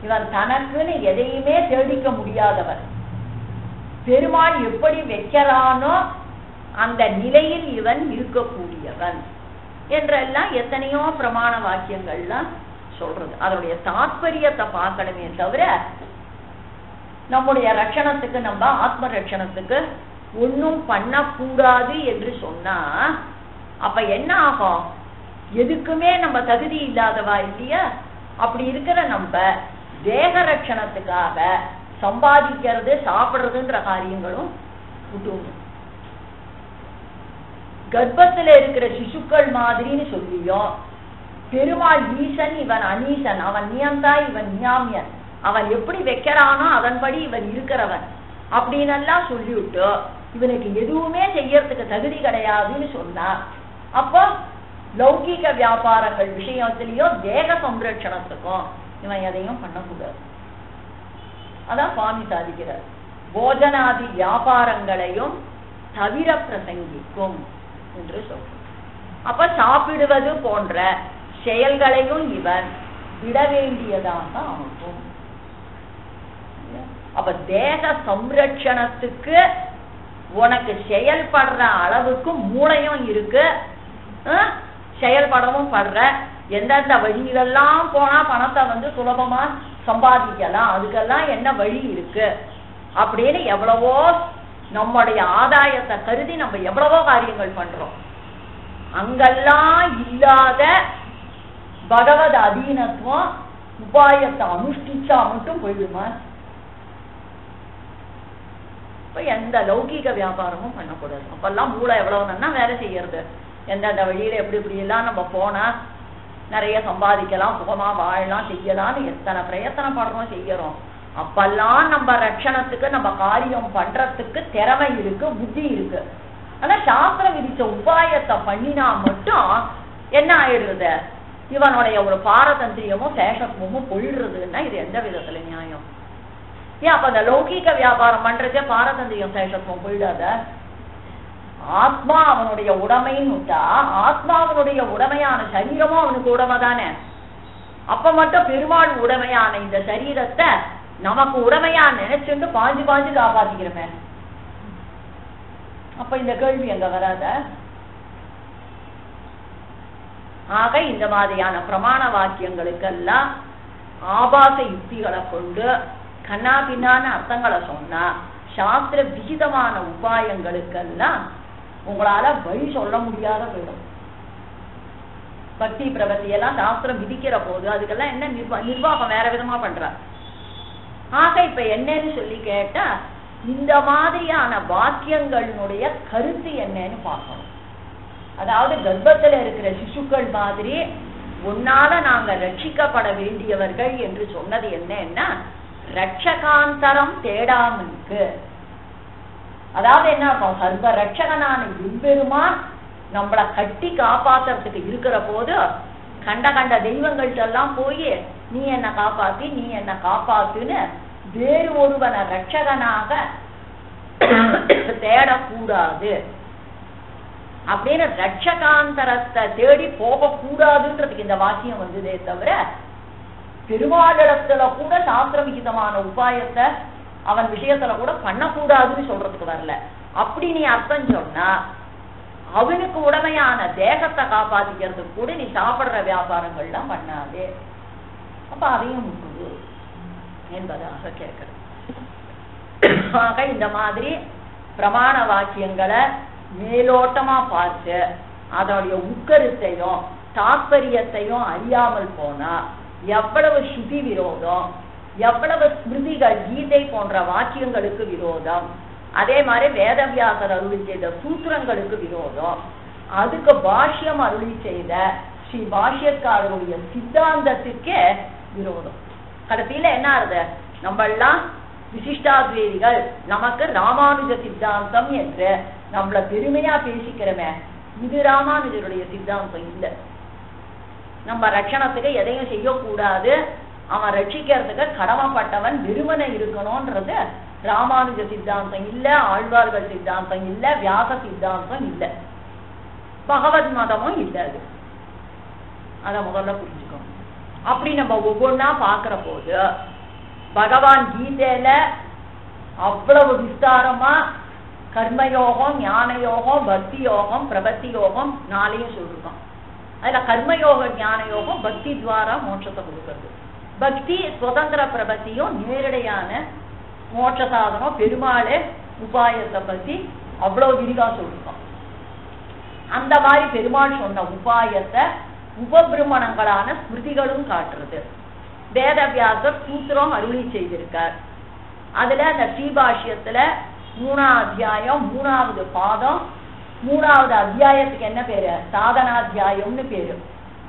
இவன் தனக்குன்னு எதையுமே தேடிக்க முடியாதவன் பெருமாள் எப்படி வைக்கிறானோ அந்த நிலையில் இவன் இருக்கக்கூடியவன். என்றெல்லாம் எத்தனையோ பிரமாண வாக்கியங்கள்லாம் சொல்றது. அதனுடைய தாத்பரியத்தை பார்க்கணுமே தவிர நம்முடைய ரட்சணத்துக்கு நம்ம ஆத்ம ரட்சணத்துக்கு ஒன்னும் பண்ணக்கூடாது என்று சொன்னா அப்ப என்ன ஆகும்? எதுக்குமே நம்ம தகுதி இல்லாதவா இல்லையா? அப்படி இருக்கிற நம்ம தேக ரட்சணத்துக்காக சம்பாதிக்கிறது சாப்பிடுறதுன்ற காரியங்களும் விட்டுணும் கர்ப்பத்துல இருக்கிற சிசுக்கள் மாதிரின்னு சொல்லியும் பெருமாள் ஈசன் இவன் அனீசன் அவன் நியந்தா இவன் நியாமியன். அவன் எப்படி வைக்கிறானோ அதன்படி இவன் இருக்கிறவன். அப்படின்னு எல்லாம் சொல்லிவிட்டு இவனுக்கு எதுவுமே செய்யறதுக்கு தகுதி கிடையாதுன்னு சொன்னா அப்போ லௌகீக வியாபாரங்கள் விஷயத்திலையும் தேக சம்ரட்சணத்துக்கும் இவன் எதையும் பண்ணக்கூடாது. அதான் சுவாமி சாதிக்கிறார். போஜனாதி வியாபாரங்களையும் தவிர பிரசங்கிக்கும். என்று சொல்ற அப்ப சாப்பிடுவது போன்ற செயல்களையும் இவன் விட வேண்டியதாக ஆகும் அப்ப தேக சம்ரட்சணத்துக்கு உனக்கு செயல்படுற அளவுக்கு மூளையும் இருக்கு. செயல்படவும் படுற. எந்தெந்த வழியிலெல்லாம் போனா பணத்தை வந்து சுலபமா சம்பாதிக்கலாம். அதுக்கெல்லாம் என்ன வழி இருக்கு? அப்படின்னு எவ்வளவோ நம்முடைய ஆதாயத்தை கருதி நம்ம எவ்வளவோ காரியங்கள் பண்றோம். அங்கெல்லாம் இல்லாத பகவத் அதீனத்துவம் உபாயத்தை அனுஷ்டிச்சா மட்டும் போயிடுமா? இப்ப எந்த லௌகீக வியாபாரமும் பண்ணக்கூடாது. அப்பெல்லாம் மூளை எவ்வளவு நன்னா வேலை செய்யறது. எந்தெந்த வழியில எப்படி இப்படி எல்லாம் நம்ம போனா நிறைய சம்பாதிக்கலாம் சுகமா வாழலாம் செய்யலாம்னு எத்தனை பிரயத்தனம் படுறோம் செய்யறோம். அப்பெல்லாம் நம்ம ரட்சணத்துக்கு நம்ம காரியம் பண்றதுக்கு திறமை இருக்கு புத்தி இருக்கு. ஆனா சாஸ்திரம் விதிச்ச உபாயத்தை பண்ணினா மட்டும் என்ன ஆயிடுறது? இவனுடைய ஒரு பாரதந்திரியமும் சேஷத்துவமும் போயிடுறதுன்னா இது எந்த விதத்துல நியாயம்? ஏன் அப்ப அந்த லௌகீக வியாபாரம் பண்றதே பாரதந்திரியம் சேஷத்துவம் போயிடாத? ஆத்மா அவனுடைய உடைமைன்னு விட்டா ஆத்மாவனுடைய உடைமையான சரீரமும் அவனுக்கு உடமை தானே அப்ப மட்டும் பெருமாள் உடைமையான இந்த சரீரத்தை நமக்கு உடமையா நினைச்சுட்டு பாஞ்சு பாஞ்சு காப்பாத்திக்கிறமே. அப்ப இந்த கேள்வி அங்க வராத. ஆக இந்த மாதிரியான பிரமாண வாக்கியங்களுக்கெல்லாம் ஆபாச யுக்திகளை கொண்டு கண்ணா பின்னான அர்த்தங்களை சொன்னா சாஸ்திர விகிதமான உபாயங்களுக்கெல்லாம் உங்களால வழி சொல்ல முடியாத போயிடும். பக்தி பிரபத்தி எல்லாம் சாஸ்திரம் விதிக்கிற போது அதுக்கெல்லாம் என்ன நிர்வா நிர்வாகம் வேற விதமா பண்றா? ஆக இப்ப என்னன்னு சொல்லி கேட்டா இந்த மாதிரியான வாக்கியங்களுடைய கருத்து என்னன்னு பார்க்கணும். அதாவது கர்ப்பத்துல இருக்கிற சிசுக்கள் மாதிரி உன்னால நாங்க ரட்சிக்கப்பட வேண்டியவர்கள் என்று சொன்னது என்னன்னா ரட்சகாந்தரம் தேடாமனுக்கு அதாவது என்ன அர்த்தம்? சர்வ ரட்சகனான இம்பெருமான் நம்மள கட்டி காப்பாத்துறதுக்கு இருக்கிற போது கண்ட கண்ட தெய்வங்கள்ட்ட எல்லாம் போய் நீ என்ன காப்பாத்தி நீ என்ன காப்பாத்துன்னு வேறு ஒருவனை ரட்சகனாக தேடக்கூடாது. அப்படின்னு ரட்சகாந்தரத்தை தேடி போகக்கூடாதுன்றதுக்கு இந்த வாக்கியம் வந்ததே தவிர பெருமாளிடத்துல கூட சாஸ்திரவிகிதமான உபாயத்தை அவன் விஷயத்துல கூட பண்ணக்கூடாதுன்னு சொல்றதுக்கு வரல. அப்படி நீ அர்த்தம் சொன்னா அவனுக்கு உடமையான தேகத்தை காப்பாத்திக்கிறதுக்கு கூட நீ சாப்பிடுற வியாபாரங்கள்லாம் பண்ணாதே. அப்ப அதையும் முட்டுது என்பதாக கேட்கிறது. ஆக இந்த மாதிரி பிரமாண வாக்கியங்களை மேலோட்டமா பார்த்து அதனுடைய உட்கருத்தையும் தாற்பயத்தையும் அறியாமல் போனா எவ்வளவு ஸ்ருதி விரோதம் எவ்வளவு ஸ்மிருதிகள் கீதை போன்ற வாக்கியங்களுக்கு விரோதம் அதே மாதிரி வேதவியாசர் அருளி செய்த சூத்திரங்களுக்கு விரோதம். அதுக்கு பாஷ்யம் அருளி செய்த ஸ்ரீ பாஷ்யக்காரருடைய சித்தாந்தத்துக்கே விரோதம். கடைசியில என்ன ஆறுது? நம்ம எல்லாம் விசிஷ்டாத்வேதிகள் நமக்கு ராமானுஜ சித்தாந்தம் என்று நம்மள பெருமையா பேசிக்கிறோமே. இது ராமானுஜருடைய சித்தாந்தம் இல்லை. நம்ம ரட்சணத்துக்கு எதையும் செய்யக்கூடாது. அவன் ரட்சிக்கிறதுக்கு கடமைப்பட்டவன் வெறுமனை இருக்கணும்ன்றது ராமானுஜ சித்தாந்தம் இல்ல ஆழ்வார்கள் சித்தாந்தம் இல்ல வியாச சித்தாந்தம் இல்ல. பகவத் மதமும் இல்ல அது. அத முதல்ல புரிஞ்சுக்கணும் அப்படி நம்ம ஒவ்வொன்னா பாக்குற போது பகவான் கீதையில அவ்வளவு விஸ்தாரமா கர்மயோகம் ஞான யோகம் பக்தி யோகம் பிரபத்தி யோகம் நாளையும் சொல்லிருக்கோம் அதுல கர்மயோக ஞான யோகம் பக்தி துவாரா மோட்சத்தை கொடுக்கறது. பக்தி சுதந்திர பிரபத்தியும் நேரடியான மோட்ச சாதனம் பெருமாளே உபாயத்தை பத்தி அவ்வளவு விரிவா சொல்லிருக்கோம் அந்த மாதிரி பெருமாள் சொன்ன உபாயத்தை உபபிரமணங்களான ஸ்மிருதிகளும் காட்டுறது. வேதவியாசர் சூத்திரம் அருளி செய்திருக்கார். அதுல அந்த ஸ்ரீபாஷ்யத்துல மூணாவது அத்தியாயம் மூணாவது பாதம் மூணாவது அத்தியாயத்துக்கு என்ன பேரு? சாதனாத்தியாயம்னு பேரு.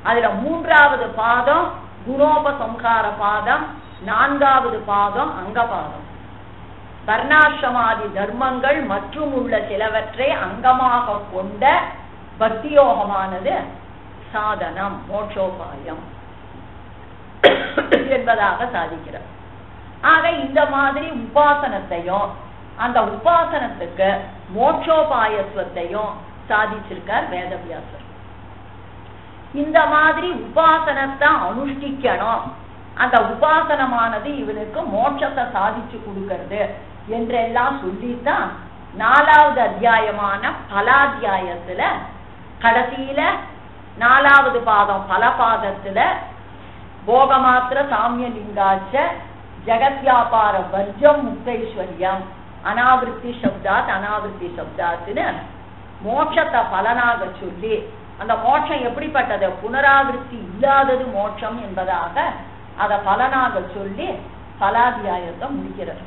அதுல மூன்றாவது பாதம் குணோபசம்ஹார பாதம் நான்காவது பாதம் அங்கபாதம். வர்ணாசிரமாதி தர்மங்கள் மற்றும் உள்ள சிலவற்றை அங்கமாக கொண்ட பக்தியோகமானது சாதனம் மோட்சோபாயம் என்பதாக சாதிக்கிறார். ஆக இந்த மாதிரி உபாசனத்தையும் அந்த உபாசனத்துக்கு மோட்சோபாயத்துவத்தையும் சாதிச்சிருக்கார் வேதவியாசர். இந்த மாதிரி உபாசனத்தை அனுஷ்டிக்கணும். அந்த உபாசனமானது இவனுக்கு மோட்சத்தை சாதிச்சு கொடுக்கறது. என்றெல்லாம் சொல்லித்தான் நாலாவது அத்தியாயமான பலாத்தியாயத்துல கடைசியில நாலாவது பாதம் பலபாதத்துல போகமாத்திர சாமிய லிங்காச்ச ஜெகத்யாபார வர்ஜம் முக்தைஸ்வர்யம் அனாவிருத்தி சப்தாத் அனாவிருத்தி சப்தாத்னு மோட்சத்தை பலனாக சொல்லி அந்த மோட்சம் எப்படிப்பட்டது? புனராவிருத்தி இல்லாதது மோட்சம் என்பதாக அதை பலனாக சொல்லி பலாத்தியாயத்தை முடிக்கிறது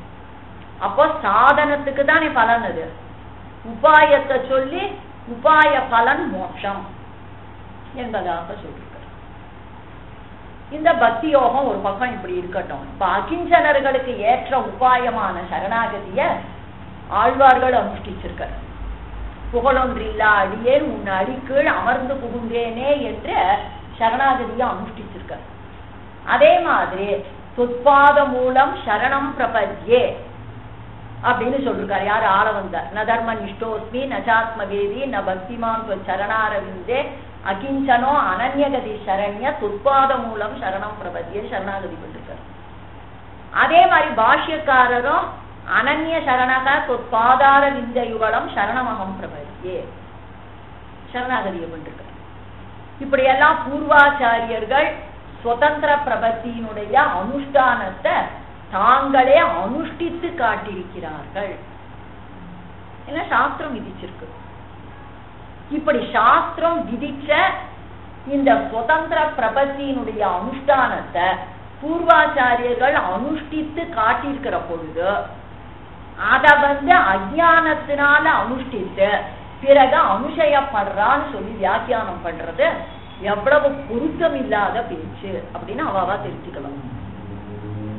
அப்போ சாதனத்துக்கு தானே பலன் அது. உபாயத்தை சொல்லி உபாய பலன் மோட்சம் என்பதாக சொல்லிருக்கார் இந்த பக்தி யோகம் ஒரு பக்கம் இப்படி இருக்கட்டும். இப்ப அகிஞ்சனர்களுக்கு ஏற்ற உபாயமான சரணாகதிய ஆழ்வார்கள் அனுஷ்டிச்சிருக்கார். புகழொன்றில்லா அடியேன் உன் அடிக்கீழ் அமர்ந்து புகுந்தேனே என்று சரணாகதியை அனுஷ்டிச்சிருக்கார். அதே மாதிரி சொற்பாத மூலம் சரணம் பிரபத்யே. அப்படின்னு சொல்லிருக்காரு. யாரு? ஆரவந்தார். ந தர்ம நிஷ்டோஸ்மி நஜாத்ம வேதி ந பக்திமான் சரணாரவிந்தே அகிஞ்சனோ அனன்யகதி சரண்ய துர்பாத மூலம் சரணம் பிரபதிய சரணாகதி பண்ணிருக்காரு அதே மாதிரி பாஷ்யக்காரரும் அனன்ய சரணக தொற்பாதார விந்த யுகலம் சரணமகம் பிரபதியே சரணாகதியை பண்ணிருக்காரு இப்படி எல்லாம் பூர்வாச்சாரியர்கள் சுதந்திர பிரபத்தியினுடைய அனுஷ்டானத்தை தாங்களே அனுஷ்டித்து காட்டியிருக்கிறார்கள். என்ன சாஸ்திரம் விதிச்சிருக்கு? இப்படி சாஸ்திரம் விதிச்ச இந்த சுதந்திர பிரபத்தியினுடைய அனுஷ்டானத்தை பூர்வாச்சாரியர்கள் அனுஷ்டித்து காட்டியிருக்கிற பொழுது அத வந்து அஜானத்தினால அனுஷ்டித்து பிறகு அனுஷயப்படுறான்னு சொல்லி வியாக்கியானம் பண்றது எவ்வளவு பொருத்தம் இல்லாத பேச்சு அப்படின்னு அவாவா தெரிஞ்சுக்கணும்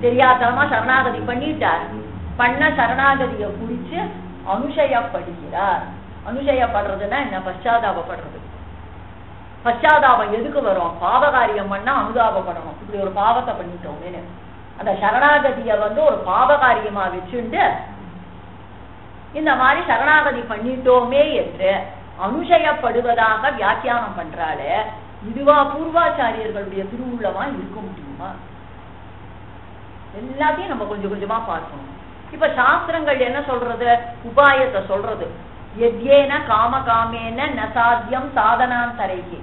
தெரியாதனமா சரணாகதி பண்ணிட்டார். பண்ண சரணாகதியை குறிச்சு அனுஷயப்படுகிறார் அனுஷயப்படுறதுன்னா என்ன? பশ্சாதாபப்படுறது பச்சாதாபம் எதுக்கு வரும்? பாவகாரியம் பண்ணா அனுதாபப்படணும். இப்படி ஒரு பாவத்தை பண்ணிட்டோமே. அந்த சரணாகதியை வந்து ஒரு பாவகாரியமா வச்சுண்டு இந்த மாதிரி சரணாகதி பண்ணிட்டோமே என்று அனுஷயப்படுவதாக வியாக்கியானம் பண்றாலே இதுவா பூர்வாச்சாரியர்களுடைய திருவுள்ளமா இருக்க முடியுமா? எல்லாத்தையும் நம்ம கொஞ்சம் கொஞ்சமா பார்க்கணும். இப்ப சாஸ்திரங்கள் என்ன சொல்றது? உபாயத்தை சொல்றது. எத்யேன காம காமேன நசாத்தியம் சாதனாந்தரைகி.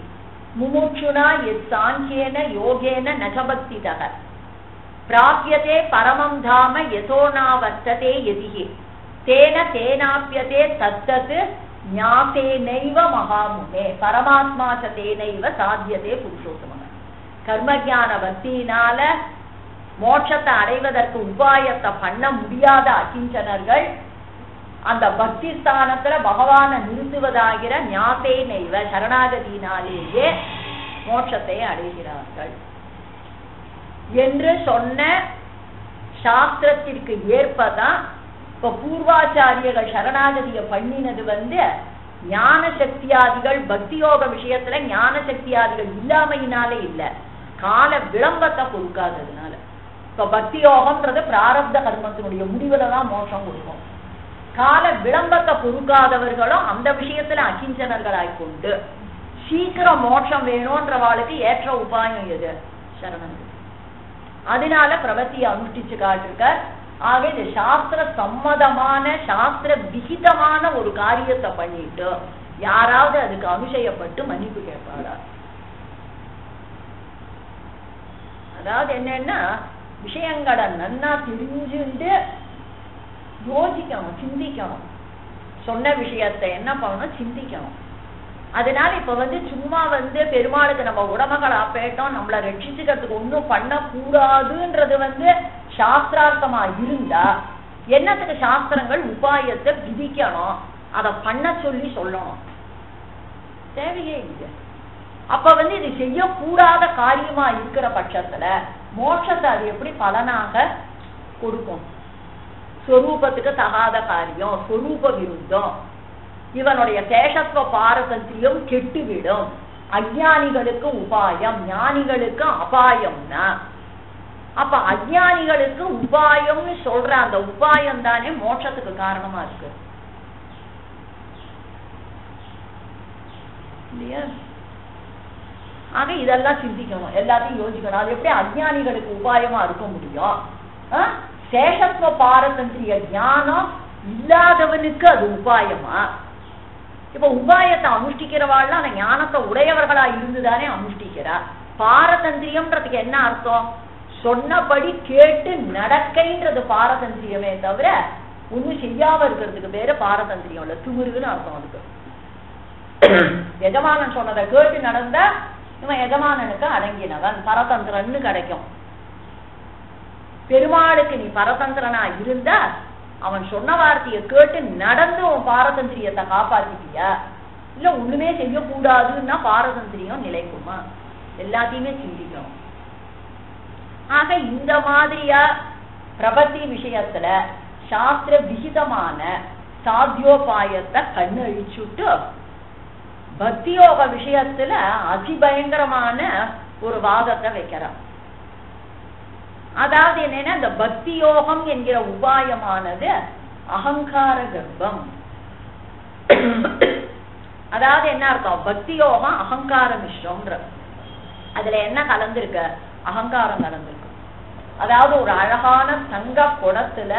முமுட்சுனா எத் சாங்கியேன யோகேன நஜபக்திதக. பிராபியதே பரமம் தாம யதோ வர்த்ததே எதிகே. தேன தேனாப்பியதே தத்தது ஞாசேனைவ மகாமுனே. பரமாத்மா தேனைவ சாத்தியதே புருஷோத்தம. கர்மஜான பக்தியினால மோட்சத்தை அடைவதற்கு உபாயத்தை பண்ண முடியாத அகிஞ்சனர்கள் அந்த பக்தி ஸ்தானத்துல பகவானை நிறுத்துவதாகிற ஞாபே நெய்வ சரணாகதியினாலேயே மோட்சத்தை அடைகிறார்கள். என்று சொன்ன சாஸ்திரத்திற்கு ஏற்பதான் இப்ப பூர்வாச்சாரியர்கள் சரணாகதியை பண்ணினது வந்து ஞான சக்தியாதிகள் பக்தி யோக விஷயத்துல ஞான சக்தியாதிகள் இல்லாமையினாலே இல்லை. கால விளம்பத்தை கொடுக்காததுனால. இப்ப பக்தி யோகம்ன்றது பிராரப்த கர்மத்தினுடைய முடிவுல தான் மோசம் கொடுக்கும். கால விளம்பத்தை பொறுக்காதவர்களும் அந்த விஷயத்துல அகிஞ்சனர்களாய் கொண்டு சீக்கிரம் மோட்சம் வேணும்ன்றவாளுக்கு ஏற்ற உபாயம் எது? சரணம். அதனால பிரபத்தியை அனுஷ்டிச்சு காட்டிருக்க ஆக இது சாஸ்திர சம்மதமான சாஸ்திர விகிதமான ஒரு காரியத்தை பண்ணிட்டு யாராவது அதுக்கு அனுஷயப்பட்டு மன்னிப்பு கேட்பாரா அதாவது என்னன்னா விஷயங்களை நன்னா தெரிஞ்சுட்டு யோசிக்கணும் சிந்திக்கணும் சொன்ன விஷயத்தை என்ன பண்ணணும் சிந்திக்கணும் அதனால இப்ப வந்து சும்மா வந்து பெருமாளுக்கு நம்ம உடமகள் ஆப்பேட்டோம் நம்மளை ரட்சிச்சுக்கிறதுக்கு ஒன்றும் பண்ணக்கூடாதுன்றது வந்து சாஸ்திரார்த்தமா இருந்தா என்னத்துக்கு சாஸ்திரங்கள் உபாயத்தை விதிக்கணும் அதை பண்ண சொல்லி சொல்லணும் தேவையே இல்லை அப்ப வந்து இது செய்யக்கூடாத காரியமா இருக்கிற பட்சத்துல மோட்சத்தை அது எப்படி பலனாக கொடுக்கும்? ஸ்வரூபத்துக்கு தகாத காரியம் ஸ்வரூப விருத்தம். இவனுடைய சேஷத்துவ பாரதந்திரியம் கெட்டுவிடும். அஜானிகளுக்கு உபாயம் ஞானிகளுக்கு அபாயம்னா. அப்ப அஜானிகளுக்கு உபாயம்னு சொல்ற அந்த உபாயம் தானே மோட்சத்துக்கு காரணமா இருக்கு. இல்லையா? ஆக இதெல்லாம் சிந்திக்கணும். எல்லாத்தையும் யோசிக்கணும். அது எப்படி அஜானிகளுக்கு உபாயமா இருக்க முடியும்? சேஷத்துவ பாரதந்திரிய ஞானம் இல்லாதவனுக்கு அது உபாயமா? இப்ப உபாயத்தை அனுஷ்டிக்கிறவாள் அந்த ஞானத்தை உடையவர்களா இருந்துதானே அனுஷ்டிக்கிறா? பாரதந்திரியம்ன்றதுக்கு என்ன அர்த்தம்? சொன்னபடி கேட்டு நடக்கைன்றது பாரதந்திரியமே தவிர ஒண்ணும் செய்யாம இருக்கிறதுக்கு பேரு பாரதந்திரியம் இல்ல. திமிருன்னு அர்த்தம் அதுக்கு. எஜமானன் சொன்னதை கேட்டு நடந்தா இவன் எஜமானனுக்கு அடங்கினவன். பரதந்திரன்னு கிடைக்கும். பெருமாளுக்கு நீ பரதந்திரனா இருந்தா அவன் சொன்ன வார்த்தையை கேட்டு நடந்து உன் பாரதந்திரியத்தை காப்பாத்திட்டியா? இல்ல ஒண்ணுமே செய்யக்கூடாதுன்னா பாரதந்திரியம் நிலைக்குமா? எல்லாத்தையுமே சிந்திக்கணும். ஆக இந்த மாதிரியா பிரபத்தி விஷயத்துல சாஸ்திர விகிதமான சாத்தியோபாயத்தை கண்ணு அழிச்சுட்டு பக்தியோக விஷயத்துல அதிபயங்கரமான ஒரு வாதத்தை வைக்கிறான். அதாவது என்னன்னா இந்த பக்தி யோகம் என்கிற உபாயமானது அகங்கார கர்ப்பம். அதாவது என்ன அர்த்தம்? பக்தி யோகம் அகங்கார மிஸ்ரம்ன்ற அதுல என்ன கலந்திருக்க? அகங்காரம் கலந்திருக்கு. அதாவது ஒரு அழகான தங்க குடத்துல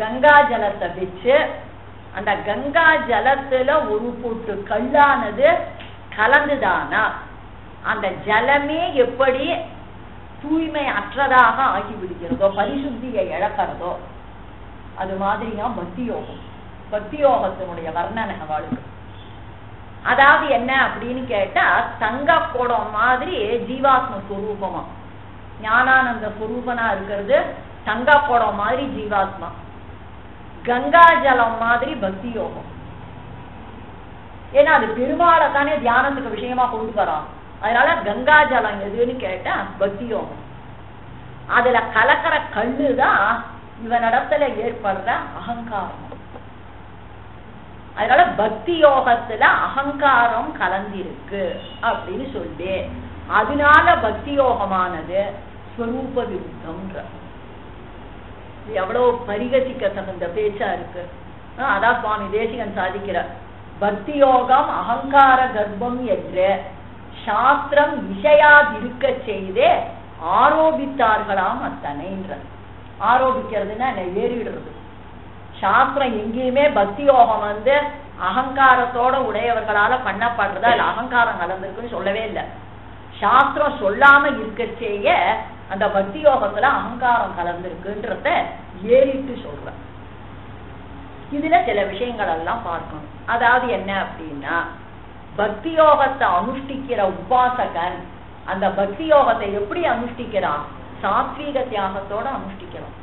கங்கா ஜலத்தை வச்சு அந்த கங்கா ஜலத்துல ஒரு பொட்டு கல்லானது கலந்துதானா? அந்த ஜலமே எப்படி தூய்மை அற்றதாக ஆகிவிடுகிறதோ பரிசுத்தியை இழக்கிறதோ அது மாதிரியா பக்தி யோகம் பக்தி யோகத்தினுடைய வர்ணனை வாழ்க்கை அதாவது என்ன அப்படின்னு கேட்டா தங்க குடம் மாதிரி ஜீவாத்ம சுரூபமா ஞானானந்த ஸ்வரூபனா இருக்கிறது தங்க குடம் மாதிரி ஜீவாத்மா. கங்கா ஜலம் மாதிரி பக்தி யோகம். ஏன்னா அது பெருமாளை தானே தியானத்துக்கு விஷயமா கொண்டு வரோம் அதனால கங்கா ஜலம் எதுன்னு கேட்டா பக்தி யோகம். அதுல கலக்கிற கல்லுதான் இவனிடத்துல ஏற்படுற அகங்காரம். அதனால பக்தி யோகத்துல அகங்காரம் கலந்திருக்கு அப்படின்னு சொல்லி அதனால பக்தி யோகமானது ஸ்வரூப விருத்தம்ன்ற எவ்வளவு பரிகசிக்க தகுந்த பேச்சா இருக்கு. அதான் சுவாமி தேசிகன் சாதிக்கிறார். பக்தி யோகம் அகங்கார கர்ப்பம் என்று சாஸ்திரம் இசையாதிருக்க செய்தே ஆரோபித்தார்களாம் அத்தனைன்ற ஆரோபிக்கிறதுன்னா என்ன ஏறிடுறது சாஸ்திரம் எங்கேயுமே பக்தி யோகம் வந்து அகங்காரத்தோட உடையவர்களால பண்ணப்படுறதா இல்ல அகங்காரம் கலந்துருக்குன்னு சொல்லவே இல்லை. சாஸ்திரம் சொல்லாம இருக்க செய்ய அந்த பக்தி யோகத்துல அகங்காரம் கலந்துருக்குன்றத ஏறிட்டு சொல்றேன் இதுல சில விஷயங்கள் எல்லாம் பார்க்கணும். அதாவது என்ன அப்படின்னா பக்தி யோகத்தை அனுஷ்டிக்கிற உபாசகன் அந்த பக்தி யோகத்தை எப்படி அனுஷ்டிக்கிறான்? சாத்வீக தியாகத்தோட அனுஷ்டிக்கிறான்.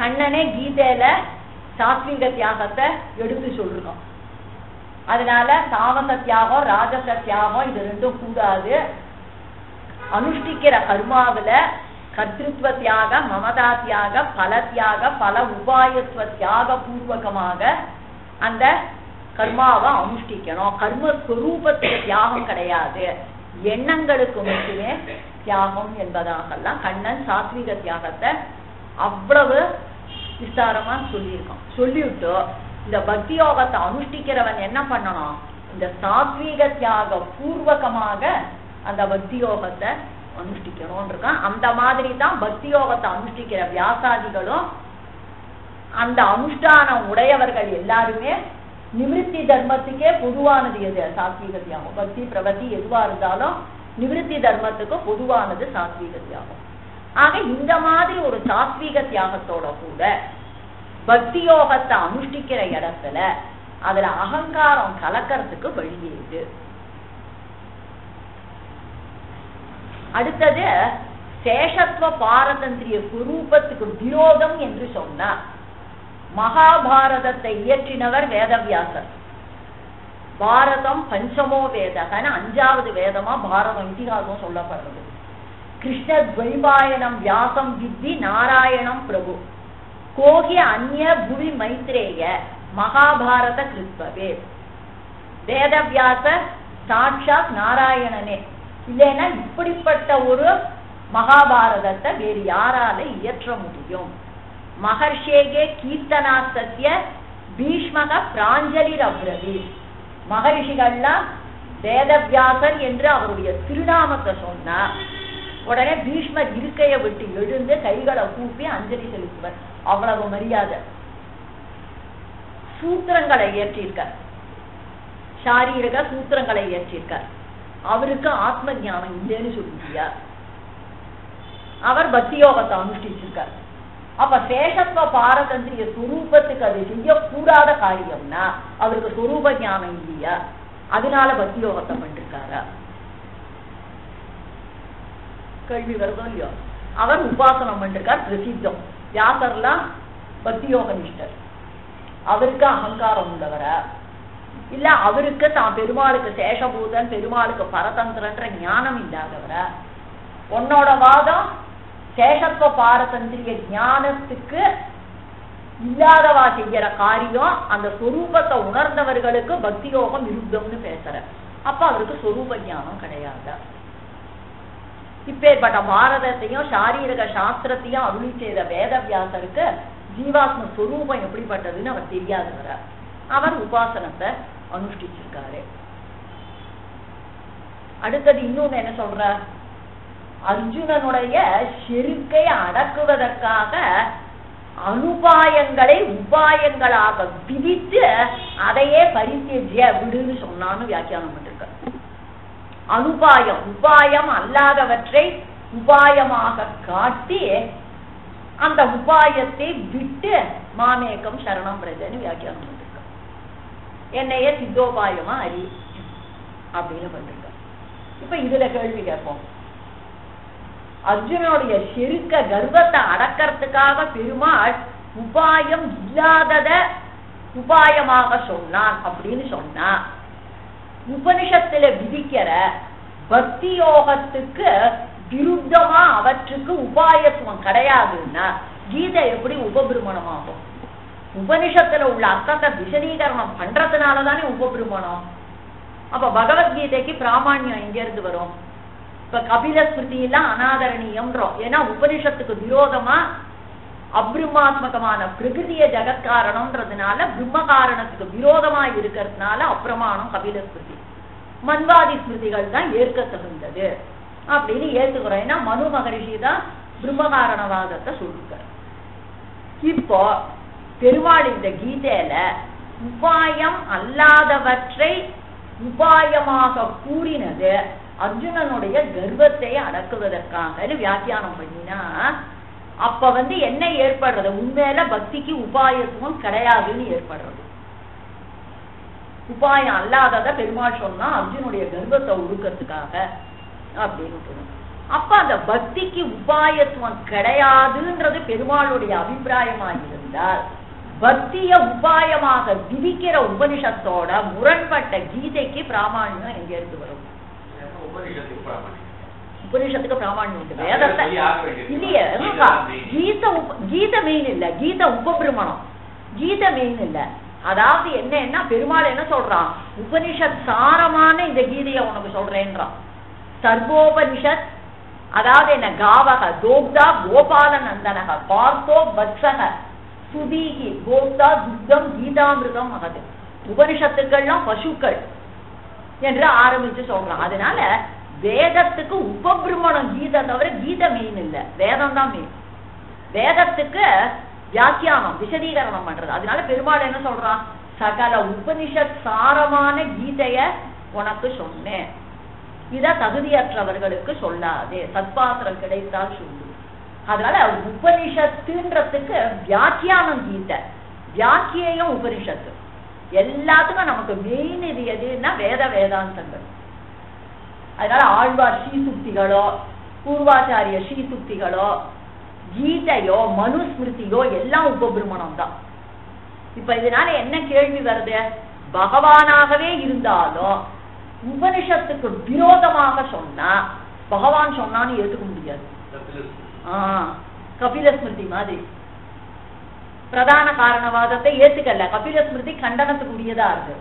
கண்ணனே கீதையில சாத்வீக தியாகத்தை எடுத்து சொல்றோம் அதனால தாமச தியாகம் ராஜச தியாகம் இது ரெண்டும் கூடாது. அனுஷ்டிக்கிற கர்மாவில கர்த்திருவ தியாக மமதா தியாக பல தியாக பல உபாயத்துவ தியாக பூர்வகமாக அந்த கர்மாவை அனுஷ்டிக்கணும். கர்ம ஸ்வரூபத்துக்கு தியாகம் கிடையாது. எண்ணங்களுக்கு மட்டுமே தியாகம் என்பதாகலாம். கண்ணன் சாத்விக தியாகத்தை அவ்வளவு விஸ்தாரமா சொல்லியிருக்கான். சொல்லிவிட்டு இந்த பக்தி யோகத்தை அனுஷ்டிக்கிறவன் என்ன பண்ணணும்? இந்த சாத்வீக தியாக பூர்வகமாக அந்த பக்தி யோகத்தை அனுஷ்டிக்கணும் இருக்கான் அந்த மாதிரி தான் பக்தி யோகத்தை அனுஷ்டிக்கிற வியாசாதிகளும் அந்த அனுஷ்டானம் உடையவர்கள் எல்லாருமே நிவிருத்தி தர்மத்துக்கே பொதுவானது எது? சாத்வீக தியாகம் பக்தி பிரபத்தி எதுவா இருந்தாலும் நிவிருத்தி தர்மத்துக்கு பொதுவானது சாத்வீக தியாகம் ஆக இந்த மாதிரி ஒரு சாத்வீக தியாகத்தோட கூட பக்தி யோகத்தை அனுஷ்டிக்கிற இடத்துல அதுல அகங்காரம் கலக்கிறதுக்கு வழி அடுத்தது சேஷத்துவ பாரதந்திரிய சுரூபத்துக்கு விரோதம் என்று சொன்னார். மகாபாரதத்தை இயற்றினவர் வேதவியாசர். பாரதம் பஞ்சமோ வேதகன்னு அஞ்சாவது வேதமா பாரதம் இதிகாசம் சொல்லப்படுறது. கிருஷ்ண துவைபாயனம் வியாசம் வித்தி நாராயணம் பிரபு. கோகி அந்நிய புவி மைத்ரேய மகாபாரத கிருத்வவே. வேதவியாச சாட்சாத் நாராயணனே. இல்லைன்னா இப்படிப்பட்ட ஒரு மகாபாரதத்தை வேறு யாரால இயற்ற முடியும்? மகர்ஷேகே கீர்த்தனா சத்திய பீஷ்மக பிராஞ்சலி அப்ரவி மகரிஷிகள்லாம் வேதவியாசன் என்று அவருடைய திருநாமத்தை சொன்னார். உடனே பீஷ்மர் இருக்கைய விட்டு எழுந்து கைகளை கூப்பி அஞ்சலி செலுத்துவர். அவ்வளவு மரியாதை. சூத்திரங்களை இயற்றியிருக்கார். சாரீரக சூத்திரங்களை இயற்றியிருக்கார். அவருக்கு ஆத்ம ஞானம் இல்லைன்னு சொல்லியா அவர் பக்தி யோகத்தை அனுஷ்டிச்சிருக்கார். அப்ப சேஷத்துவ பாரதந்திரிய சுரூபத்துக்கு அது செய்யக்கூடாத காரியம்னா அவருக்கு சுரூப ஞானம் இல்லையா? அதனால பக்தி யோகத்தை பண்ணிருக்காரா? கேள்வி வருதோ இல்லையோ? அவர் உபாசனம் பண்ணிருக்கார் பிரசித்தம். வியாசர்லாம் பக்தி யோக நிஷ்டர். அவருக்கு அகங்காரம் உள்ளவரா? இல்ல அவருக்கு தான் பெருமாளுக்கு சேஷபூதன் பெருமாளுக்கு பரதந்திரன்ற ஞானம் இல்லாதவரை உன்னோட வாதம் சேஷத்துவ பாரதந்திரிய ஞானத்துக்கு இல்லாதவா செய்யற காரியம் அந்த சொரூபத்தை உணர்ந்தவர்களுக்கு பக்தி யோகம் விருத்தம்னு பேசுற. அப்ப அவருக்கு சொரூப ஞானம் கிடையாது. இப்பேற்பட்ட பாரதத்தையும் சாரீரக சாஸ்திரத்தையும் அருளி செய்த வேதவியாசருக்கு ஜீவாத்ம சொரூபம் எப்படிப்பட்டதுன்னு அவர் தெரியாதவர. அவர் உபாசனத்தை அனுஷ்டிச்சிருக்காரு. அடுத்தது இன்னொன்னு என்ன சொல்ற? அர்ஜுனனுடைய செருக்கை அடக்குவதற்காக அனுபாயங்களை உபாயங்களாக விதித்து அதையே பரித்தேஜிய விடுன்னு சொன்னான்னு வியாக்கியானம் பண்ணிருக்க அனுபாயம் உபாயம் அல்லாதவற்றை உபாயமாக காட்டி அந்த உபாயத்தை விட்டு மாமேக்கம் சரணம் பிரஜன்னு வியாக்கியானம் என்னையே சித்தோபாயமா அறி அப்படின்னு பண்ணிருக்க இப்ப இதுல கேள்வி கேட்போம். அர்ஜுனனுடைய செருக்க கர்வத்தை அடக்கிறதுக்காக பெருமாள் உபாயம் இல்லாதத உபாயமாக சொன்னான் அப்படின்னு சொன்னா உபனிஷத்துல விதிக்கிற பக்தி யோகத்துக்கு விருத்தமா அவற்றுக்கு உபாயத்துவம் கிடையாதுன்னா கீதை எப்படி உபபிரமணமாகும்? உபனிஷத்துல உள்ள அர்த்தத்தை விசதீகரணம் பண்றதுனால தானே உபபிரமணம். அப்ப பகவத்கீதைக்கு பிராமணியம் எங்க இருந்து வரும்? இப்ப கபில ஸ்மிருதியெல்லாம் அனாதரணீயம்ன்றோம் ஏன்னா உபனிஷத்துக்கு விரோதமா அப்ரமாத்மகமான பிரகிருதிய ஜகத்காரணம்ன்றதுனால பிரம்ம காரணத்துக்கு விரோதமா இருக்கிறதுனால அப்பிரமாணம் கபில ஸ்மிருதி மன்வாதி ஸ்மிருதிகள் தான் ஏற்க தகுந்தது அப்படின்னு ஏத்துக்கிறோம். ஏன்னா மனு மகரிஷி தான் பிரம்ம காரணவாதத்தை இப்போ பெருமாள் இந்த கீதையில உபாயம் அல்லாதவற்றை உபாயமாக கூறினது அர்ஜுனனுடைய கர்வத்தை அடக்குவதற்காக வியாக்கியானம் பண்ணினா அப்ப வந்து என்ன ஏற்படுறது உண்மையில பக்திக்கு உபாயத்துவம் கிடையாதுன்னு ஏற்படுறது உபாயம் அல்லாதத பெருமாள் சொன்னா அர்ஜுனுடைய கர்வத்தை ஒடுக்கிறதுக்காக அப்படின்னு சொல்லணும். அப்ப அந்த பக்திக்கு உபாயத்துவம் கிடையாதுன்றது பெருமாளுடைய அபிப்பிராயமாக இருந்தால் பக்திய உபாயமாக விதிக்கிற உபனிஷத்தோட முரண்பட்ட கீதைக்கு பிராமணியம் எங்க இருந்து வரும்
உபனிஷத்துக்கு பிராமணியம்.
உண்டு வேதத்தை. இல்லையே
கீதை.
கீத மெயின் இல்ல கீத உபபிரமணம் கீத மெயின் இல்ல அதாவது என்னன்னா பெருமாள் என்ன சொல்றான் உபனிஷத் சாரமான இந்த கீதையை உனக்கு சொல்றேன்றான் சர்வோபனிஷத் அதாவது என்ன காவக தோக்தா கோபால நந்தனக பார்த்தோ பத்சக சுதீகி கோப்தா துக்தம் கீதாமிருதம் மகது. உபனிஷத்துக்கள்லாம் பசுக்கள் என்று ஆரம்பிச்சு சொல்றான் அதனால வேதத்துக்கு உபபிரமணம் கீதை தவிர கீதை மெயின் இல்ல. வேதம் தான் மெயின் வேதத்துக்கு வியாக்கியானம் விசதீகரணம் பண்றது. அதனால பெருமாள் என்ன சொல்றான் சகல உபனிஷத் சாரமான கீதைய உனக்கு சொன்னேன். இத தகுதியற்றவர்களுக்கு சொல்லாதே. சத்பாத்திரம் கிடைத்தால் சொல்லு. அதனால உபனிஷத்துன்றதுக்கு வியாக்கியானம் கீதை. வியாக்கியம் உபனிஷத்து. எல்லாத்துக்கும் நமக்கு மெயின் இது எதுன்னா வேத வேதாந்தங்கள். அதனால ஆழ்வார் ஸ்ரீசுக்திகளோ பூர்வாச்சாரிய ஸ்ரீசுக்திகளோ கீதையோ மனுஸ்மிருதியோ எல்லாம் உபபிரமணம் தான் இப்ப இதனால என்ன கேள்வி வருது? பகவானாகவே இருந்தாலும் உபனிஷத்துக்கு விரோதமாக சொன்னா பகவான் சொன்னான்னு ஏத்துக்க முடியாது. கபில ஸ்மிருதி மாதிரி. பிரதான காரணவாதத்தை ஏத்துக்கல. கபில ஸ்மிருதி கண்டனத்துக்குரியதா இருக்கு.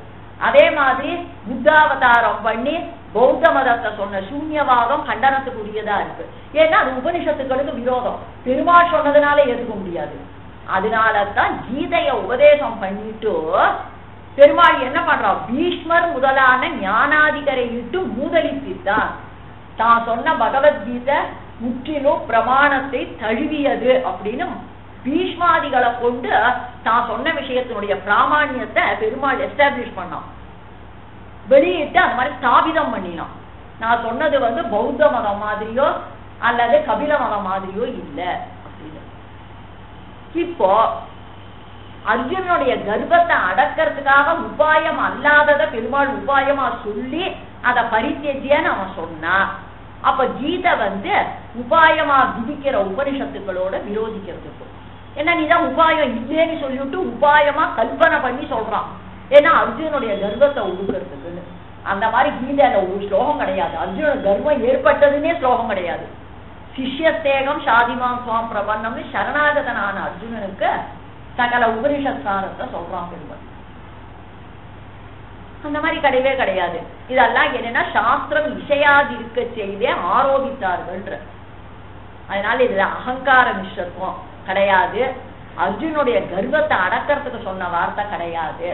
அதே மாதிரி புத்தாவதாரம் பண்ணி பௌத்த மதத்தை சொன்ன சூன்யவாதம் கண்டனத்துக்குரியதா இருக்கு. ஏன்னா அது உபனிஷத்துக்களுக்கு விரோதம். பெருமாள் சொன்னதுனால ஏத்துக்க முடியாது. அதனாலதான் கீதைய உபதேசம் பண்ணிட்டு பெருமாள் என்ன பண்றான் பீஷ்மர் முதலான ஞானாதிகரை இட்டு மூதலிப்பித்தான் தான் சொன்ன பகவத்கீதை முற்றிலும் பிரமாணத்தை தழுவியது அப்படின்னு பீஷ்மாதிகளை கொண்டு தான் சொன்ன விஷயத்தினுடைய பிராமாண்யத்தை பெருமாள் எஸ்டாப்ளிஷ் பண்ணான். வெளியிட்டு அந்த மாதிரி ஸ்தாபிதம் பண்ணினான். நான் சொன்னது வந்து பௌத்த மதம் மாதிரியோ அல்லது கபில மதம் மாதிரியோ இல்ல அப்படின்னு. இப்போ அர்ஜுனுடைய கர்ப்பத்தை அடக்கிறதுக்காக உபாயம் அல்லாததை பெருமாள் உபாயமா சொல்லி அதை பரித்தேஜியான்னு அவன் சொன்னான். அப்ப கீதை வந்து உபாயமா விதிக்கிற உபனிஷத்துக்களோட விரோதிக்கிறதுக்கு. ஏன்னா நீதான் உபாயம் இல்லைன்னு சொல்லிவிட்டு உபாயமா கல்பனை பண்ணி சொல்றான். ஏன்னா அர்ஜுனுடைய கர்வத்தை உடுக்கிறதுக்குன்னு அந்த மாதிரி கீதையில ஒரு ஸ்லோகம் கிடையாது. அர்ஜுன கர்வம் ஏற்பட்டதுன்னே ஸ்லோகம் கிடையாது. சிஷ்யஸ்தேகம் ஷாதிமான் சுவாம் பிரபன்னம்னு சரணாகதனான அர்ஜுனனுக்கு சகல உபனிஷத் சாரத்தை சொல்றான் பெருமன். அந்த மாதிரி கிடையவே கிடையாது. இதெல்லாம் என்னன்னா சாஸ்திரம் இசையாதிருக்க செய்தே ஆரோபித்தார்கள்ன்ற. அதனால இதுல அகங்கார மிஸ்ரத்துவம் கிடையாது. அர்ஜுனுடைய கர்வத்தை அடக்கிறதுக்கு சொன்ன வார்த்தை கிடையாது.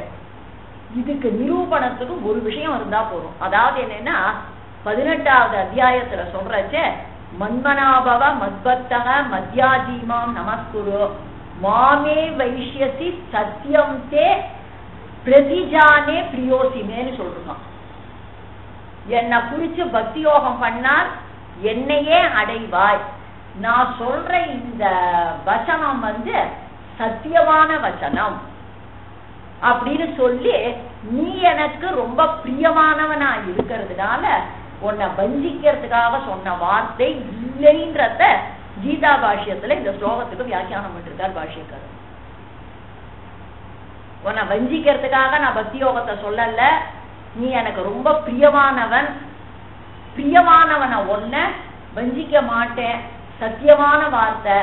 இதுக்கு நிரூபணத்துக்கு ஒரு விஷயம் இருந்தா போதும். அதாவது என்னன்னா பதினெட்டாவது அத்தியாயத்துல சொல்றச்சே மன்மனாபவ மத்பத்தக மத்யாஜீமாம் நமஸ்குரு. மாமே வைஷ்யசி சத்தியம் தே பிரதிஜானே பிரியோசிமேன்னு சொல்றான் என்னை குறிச்சு பக்தி யோகம் பண்ணால் என்னையே அடைவாய். நான் சொல்ற இந்த வசனம் வந்து சத்தியமான வசனம். அப்படின்னு சொல்லி நீ எனக்கு ரொம்ப பிரியமானவனா இருக்கிறதுனால உன்னை வஞ்சிக்கிறதுக்காக சொன்ன வார்த்தை இல்லைன்றத கீதா பாஷ்யத்துல இந்த ஸ்லோகத்துக்கு வியாக்கியானம் பண்ணிருக்கார் பாஷ்யக்காரர். உன்னை வஞ்சிக்கிறதுக்காக நான் பக்தி யோகத்தை சொல்லல. நீ எனக்கு ரொம்ப பிரியமானவன். பிரியமானவனை ஒன்ன வஞ்சிக்க மாட்டேன். சத்தியமான வார்த்தை.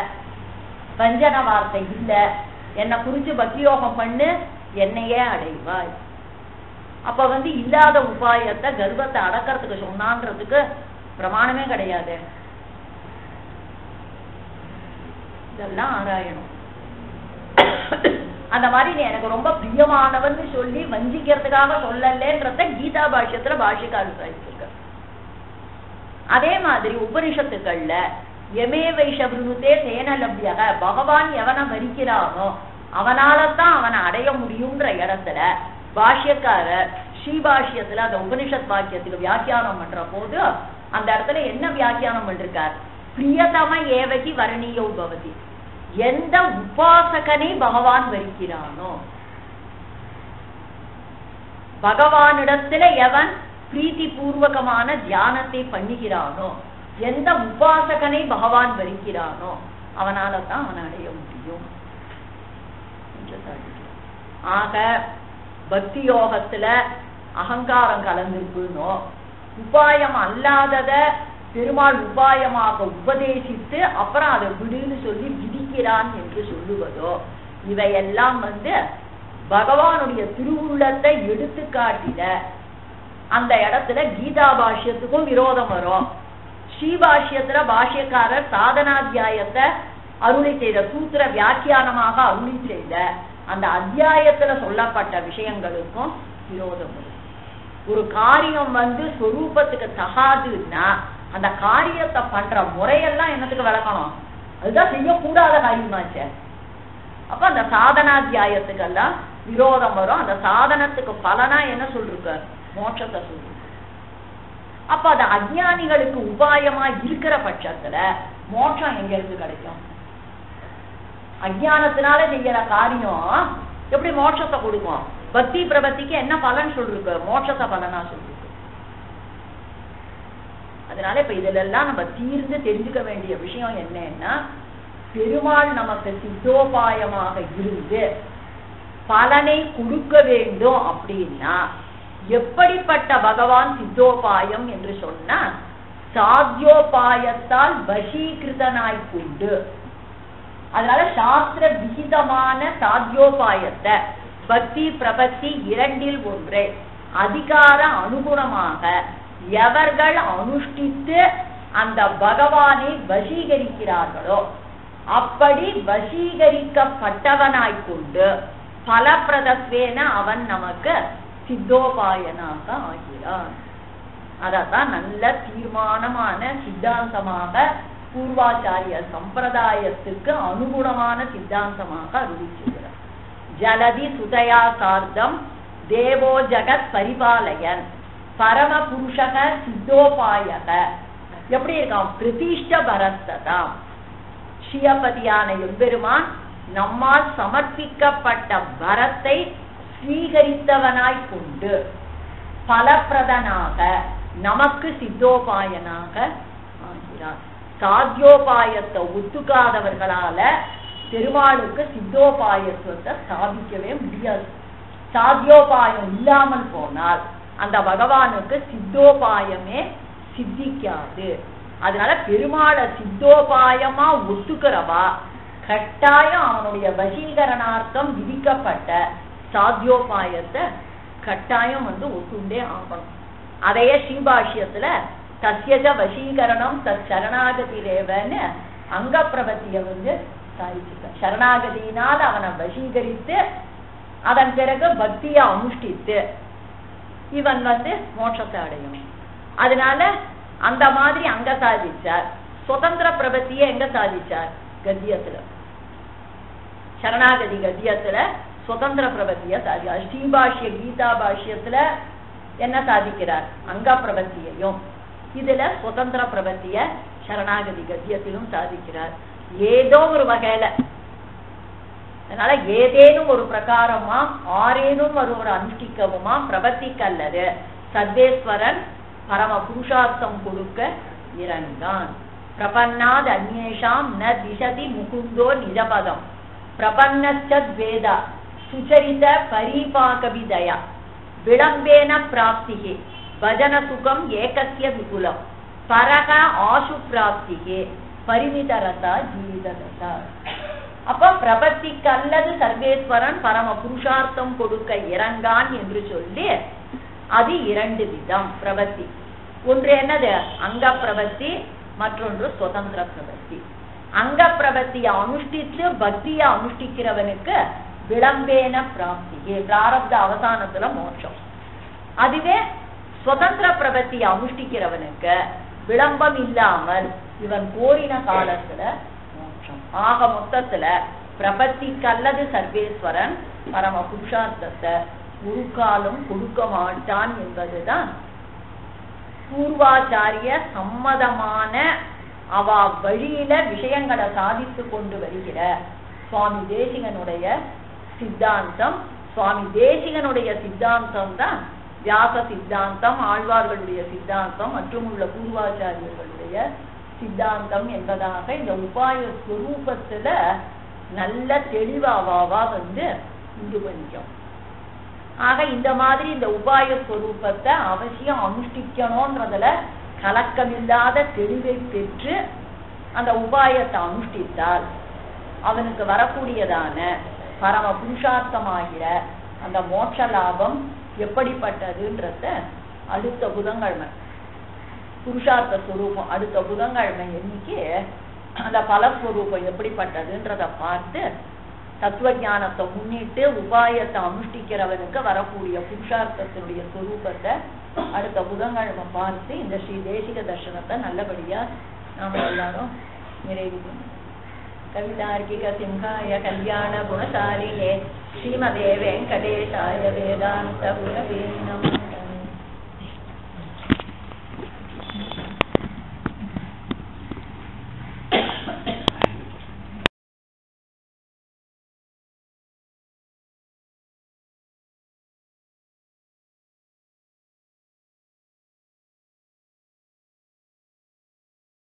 வஞ்சன வார்த்தை இல்லை. என்னை குறிச்சு பக்தி யோகம் பண்ணு என்னையே அடைவாய். அப்ப வந்து இல்லாத உபாயத்தை கர்ப்பத்தை அடக்கிறதுக்கு சொன்னான்றதுக்கு பிரமாணமே கிடையாது. இதெல்லாம் ஆராயணும். அந்த மாதிரி நீ எனக்கு ரொம்ப பிரியமானவன் சொல்லி வஞ்சிக்கிறதுக்காக சொல்லலன்றத கீதா பாஷ்யத்துல பாஷ்யக்காரர் சாதிச்சிருக்க அதே மாதிரி உபனிஷத்துக்கள்ல எமே வைஷபிருத்தே தேன லப்யக பகவான் எவனை மறிக்கிறானோ அவனாலதான் அவனை அடைய முடியும்ன்ற இடத்துல பாஷ்யக்காரர் ஸ்ரீபாஷ்யத்துல அந்த உபனிஷத் வாக்கியத்துக்கு வியாக்கியானம் பண்ற போது அந்த இடத்துல என்ன வியாக்கியானம் பண்ணிருக்கார் பிரியதம ஏவகி வரணீயோ பவதி. எந்த உபாசகனை பகவான் வரிக்கிறானோ பகவானிடத்துல எவன் பிரீத்தி பூர்வகமான தியானத்தை பண்ணுகிறானோ எந்த உபாசகனை பகவான் வரிக்கிறானோ அவனால தான் அவன் அடைய முடியும் என்று ஆக பக்தி யோகத்துல அகங்காரம் கலந்திருக்குன்னோ உபாயம் அல்லாதத பெருமாள் உபாயமாக உபதேசித்து அப்புறம் அதை விடுன்னு சொல்லி விதிக்கிறான் என்று சொல்லுவதோ இவையெல்லாம் வந்து பகவானுடைய திருவுள்ளத்தை எடுத்து காட்டிட அந்த இடத்துல கீதா பாஷ்யத்துக்கும் விரோதம் வரும். ஸ்ரீபாஷ்யத்துல பாஷ்யக்காரர் சாதனாத்தியாயத்தை அருளி செய்த சூத்திர வியாக்கியானமாக அருளி செய்த அந்த அத்தியாயத்துல சொல்லப்பட்ட விஷயங்களுக்கும் விரோதம் வரும். ஒரு காரியம் வந்து சொரூபத்துக்கு தகாதுன்னா அந்த காரியத்தை பண்ற முறையெல்லாம் என்னத்துக்கு விளக்கணும்? அதுதான் செய்யக்கூடாத காரியமாச்சே அப்ப அந்த சாதனாத்தியாயத்துக்கெல்லாம் விரோதம் வரும். அந்த சாதனத்துக்கு பலனா என்ன சொல்லிருக்க? மோட்சத்தை சொல்லு அப்ப அது அஜ்ஞானிகளுக்கு உபாயமா இருக்கிற பட்சத்துல மோட்சம் எங்க இருந்து கிடைக்கும்? அஜானத்தினால செய்யற காரியம் எப்படி மோட்சத்தை கொடுக்கும்? பக்தி பிரபத்திக்கு என்ன பலன் சொல்லிருக்கு? மோட்சத்தை பலனா சொல்லு அதனால இப்ப இதுல எல்லாம் நம்ம தீர்ந்து தெரிஞ்சுக்க வேண்டிய விஷயம் என்னன்னா பெருமாள் நமக்கு சித்தோபாயமாக இருந்து பலனை கொடுக்க வேண்டும் அப்படின்னா எப்படிப்பட்ட பகவான் சித்தோபாயம் என்று சொன்னா சாத்தியோபாயத்தால் வசீகிருதனாய் கொண்டு அதனால சாஸ்திர விகிதமான சாத்தியோபாயத்தை பக்தி பிரபத்தி இரண்டில் ஒன்றை. அதிகார அனுகுணமாக எவர்கள் அனுஷ்டித்து அந்த பகவானை வசீகரிக்கிறார்களோ அப்படி வசீகரிக்கப்பட்டவனாய் கொண்டு பலப்பிரதத்வேன அவன் நமக்கு சித்தோபாயனாக ஆகிறான். அதத்தான் நல்ல தீர்மானமான சித்தாந்தமாக பூர்வாச்சாரிய சம்பிரதாயத்துக்கு அனுகுணமான சித்தாந்தமாக அறிவிச்சுகிறார் ஜலதி சுதயா சார்த்தம் தேவோ ஜகத் பரிபாலயன். பரம புருஷக சித்தோபாயக. எப்படி இருக்கான் பிரதிஷ்ட பரஸ்ததாம் சிவபதியான எம்பெருமான் நம்மால் சமர்ப்பிக்கப்பட்ட வரத்தை ஸ்வீகரித்தவனாய் கொண்டு பலப்பிரதனாக நமக்கு சித்தோபாயனாக ஆகிறார். சாத்தியோபாயத்தை ஒத்துக்காதவர்களால பெருமாளுக்கு சித்தோபாயத்துவத்தை சாதிக்கவே முடியாது. சாத்தியோபாயம் இல்லாமல் போனால் அந்த பகவானுக்கு சித்தோபாயமே சித்திக்காது. அதனால பெருமாளை சித்தோபாயமா ஒத்துக்கிறவா கட்டாயம் அவனுடைய வசீகரணார்த்தம் விதிக்கப்பட்ட சாத்தியோபாயத்தை கட்டாயம் வந்து ஒத்துண்டே ஆகணும். அதையே ஸ்ரீபாஷ்யத்துல தசியஜ வசீகரணம் தத் சரணாகதி ரேவன்னு அங்க பிரபத்திய வந்து சாதிச்சிருக்க. சரணாகதியினால் அவனை வசீகரித்து அதன் பிறகு பக்தியை அனுஷ்டித்து இவன் வந்து மோட்சத்தை அடையும். அதனால அந்த மாதிரி அங்க சாதிச்சார். சுதந்திர பிரபத்திய எங்க சாதிச்சார்? கத்தியத்துல. சரணாகதி கத்தியத்துல சுதந்திர பிரபத்திய சாதிச்சார் ஸ்ரீபாஷ்ய கீதா பாஷ்யத்துல என்ன சாதிக்கிறார்? அங்க பிரபத்தியையும். இதுல சுதந்திர பிரபத்திய சரணாகதி கத்தியத்திலும் சாதிக்கிறார். ஏதோ ஒரு வகையில அதனால ஏதேனும் ஒரு பிரகாரமா ஆரேனும் ஒரு ஒரு அனுஷ்டிக்கவுமா பிரபத்திக்கு அல்லது சர்வேஸ்வரன் பரம புருஷார்த்தம் கொடுக்க இறந்தான். பிரபன்னாத் அந்நேஷாம் ந திசதி முகுந்தோ நிஜபதம் பிரபன்னச்சத் வேதா சுச்சரித பரிபாகவிதயா. விளம்பேன பிராப்திகே பஜன சுகம் ஏகசிய விபுலம். பரக ஆசு பிராப்திகே பரிமிதரதா ஜீவிதரதா அப்ப பிரபத்திக்கு அல்லது சர்வேஸ்வரன் பரம புருஷார்த்தம் கொடுக்க இறங்கான் என்று சொல்லி அது இரண்டு விதம் பிரபத்தி. ஒன்று என்னது? அங்க பிரபத்தி மற்றொன்று சுதந்திர பிரபத்தி அங்க பிரபத்திய அனுஷ்டிச்சு பக்திய அனுஷ்டிக்கிறவனுக்கு விளம்பேன பிராப்தி. பிராரப்த அவசானத்துல மோட்சம். அதுவே சுதந்திர பிரபத்திய அனுஷ்டிக்கிறவனுக்கு விளம்பம் இல்லாமல் இவன் கோரின காலத்துல ஆக மொத்தத்துல பிரபத்திக்கு அல்லது சர்வேஸ்வரன் பரம புருஷார்த்தத்தை ஒரு காலம் கொடுக்க மாட்டான் என்பதுதான் பூர்வாச்சாரிய சம்மதமான அவ வழியில விஷயங்களை சாதித்து கொண்டு வருகிற சுவாமி தேசிகனுடைய சித்தாந்தம். சுவாமி தேசிகனுடைய சித்தாந்தம் தான் வியாச சித்தாந்தம் ஆழ்வார்களுடைய சித்தாந்தம் மற்றும் உள்ள பூர்வாச்சாரியர்களுடைய சித்தாந்தம் என்பதாக இந்த உபாய ஸ்வரூபத்துல நல்ல தெளிவாவாவா வந்து உண்டு கொஞ்சம். ஆக இந்த மாதிரி இந்த உபாய ஸ்வரூபத்தை அவசியம் அனுஷ்டிக்கணும்ன்றதுல கலக்கமில்லாத தெளிவை பெற்று அந்த உபாயத்தை அனுஷ்டித்தால் அவனுக்கு வரக்கூடியதான பரம புருஷார்த்தமாகிற அந்த மோட்ச லாபம் எப்படிப்பட்டதுன்றத அடுத்த புதங்கிழமை புருஷார்த்த ஸ்வரூபம் அடுத்த புதன்கிழமை எண்ணிக்கு அந்த பலஸ்வரூபம் எப்படிப்பட்டதுன்றத பார்த்து தத்துவ ஞானத்தை முன்னிட்டு உபாயத்தை அனுஷ்டிக்கிறவனுக்கு வரக்கூடிய புருஷார்த்தத்தினுடைய ஸ்வரூபத்தை அடுத்த புதன்கிழமை பார்த்து இந்த ஸ்ரீ தேசிக தர்சனத்தை நல்லபடியா நாம எல்லாரும் நிறைவு கவிதார்க்கிக சிம்ஹாய கல்யாண குணசாலினே ஸ்ரீமதே வெங்கடேஷாய வேதாந்த குணவீனம்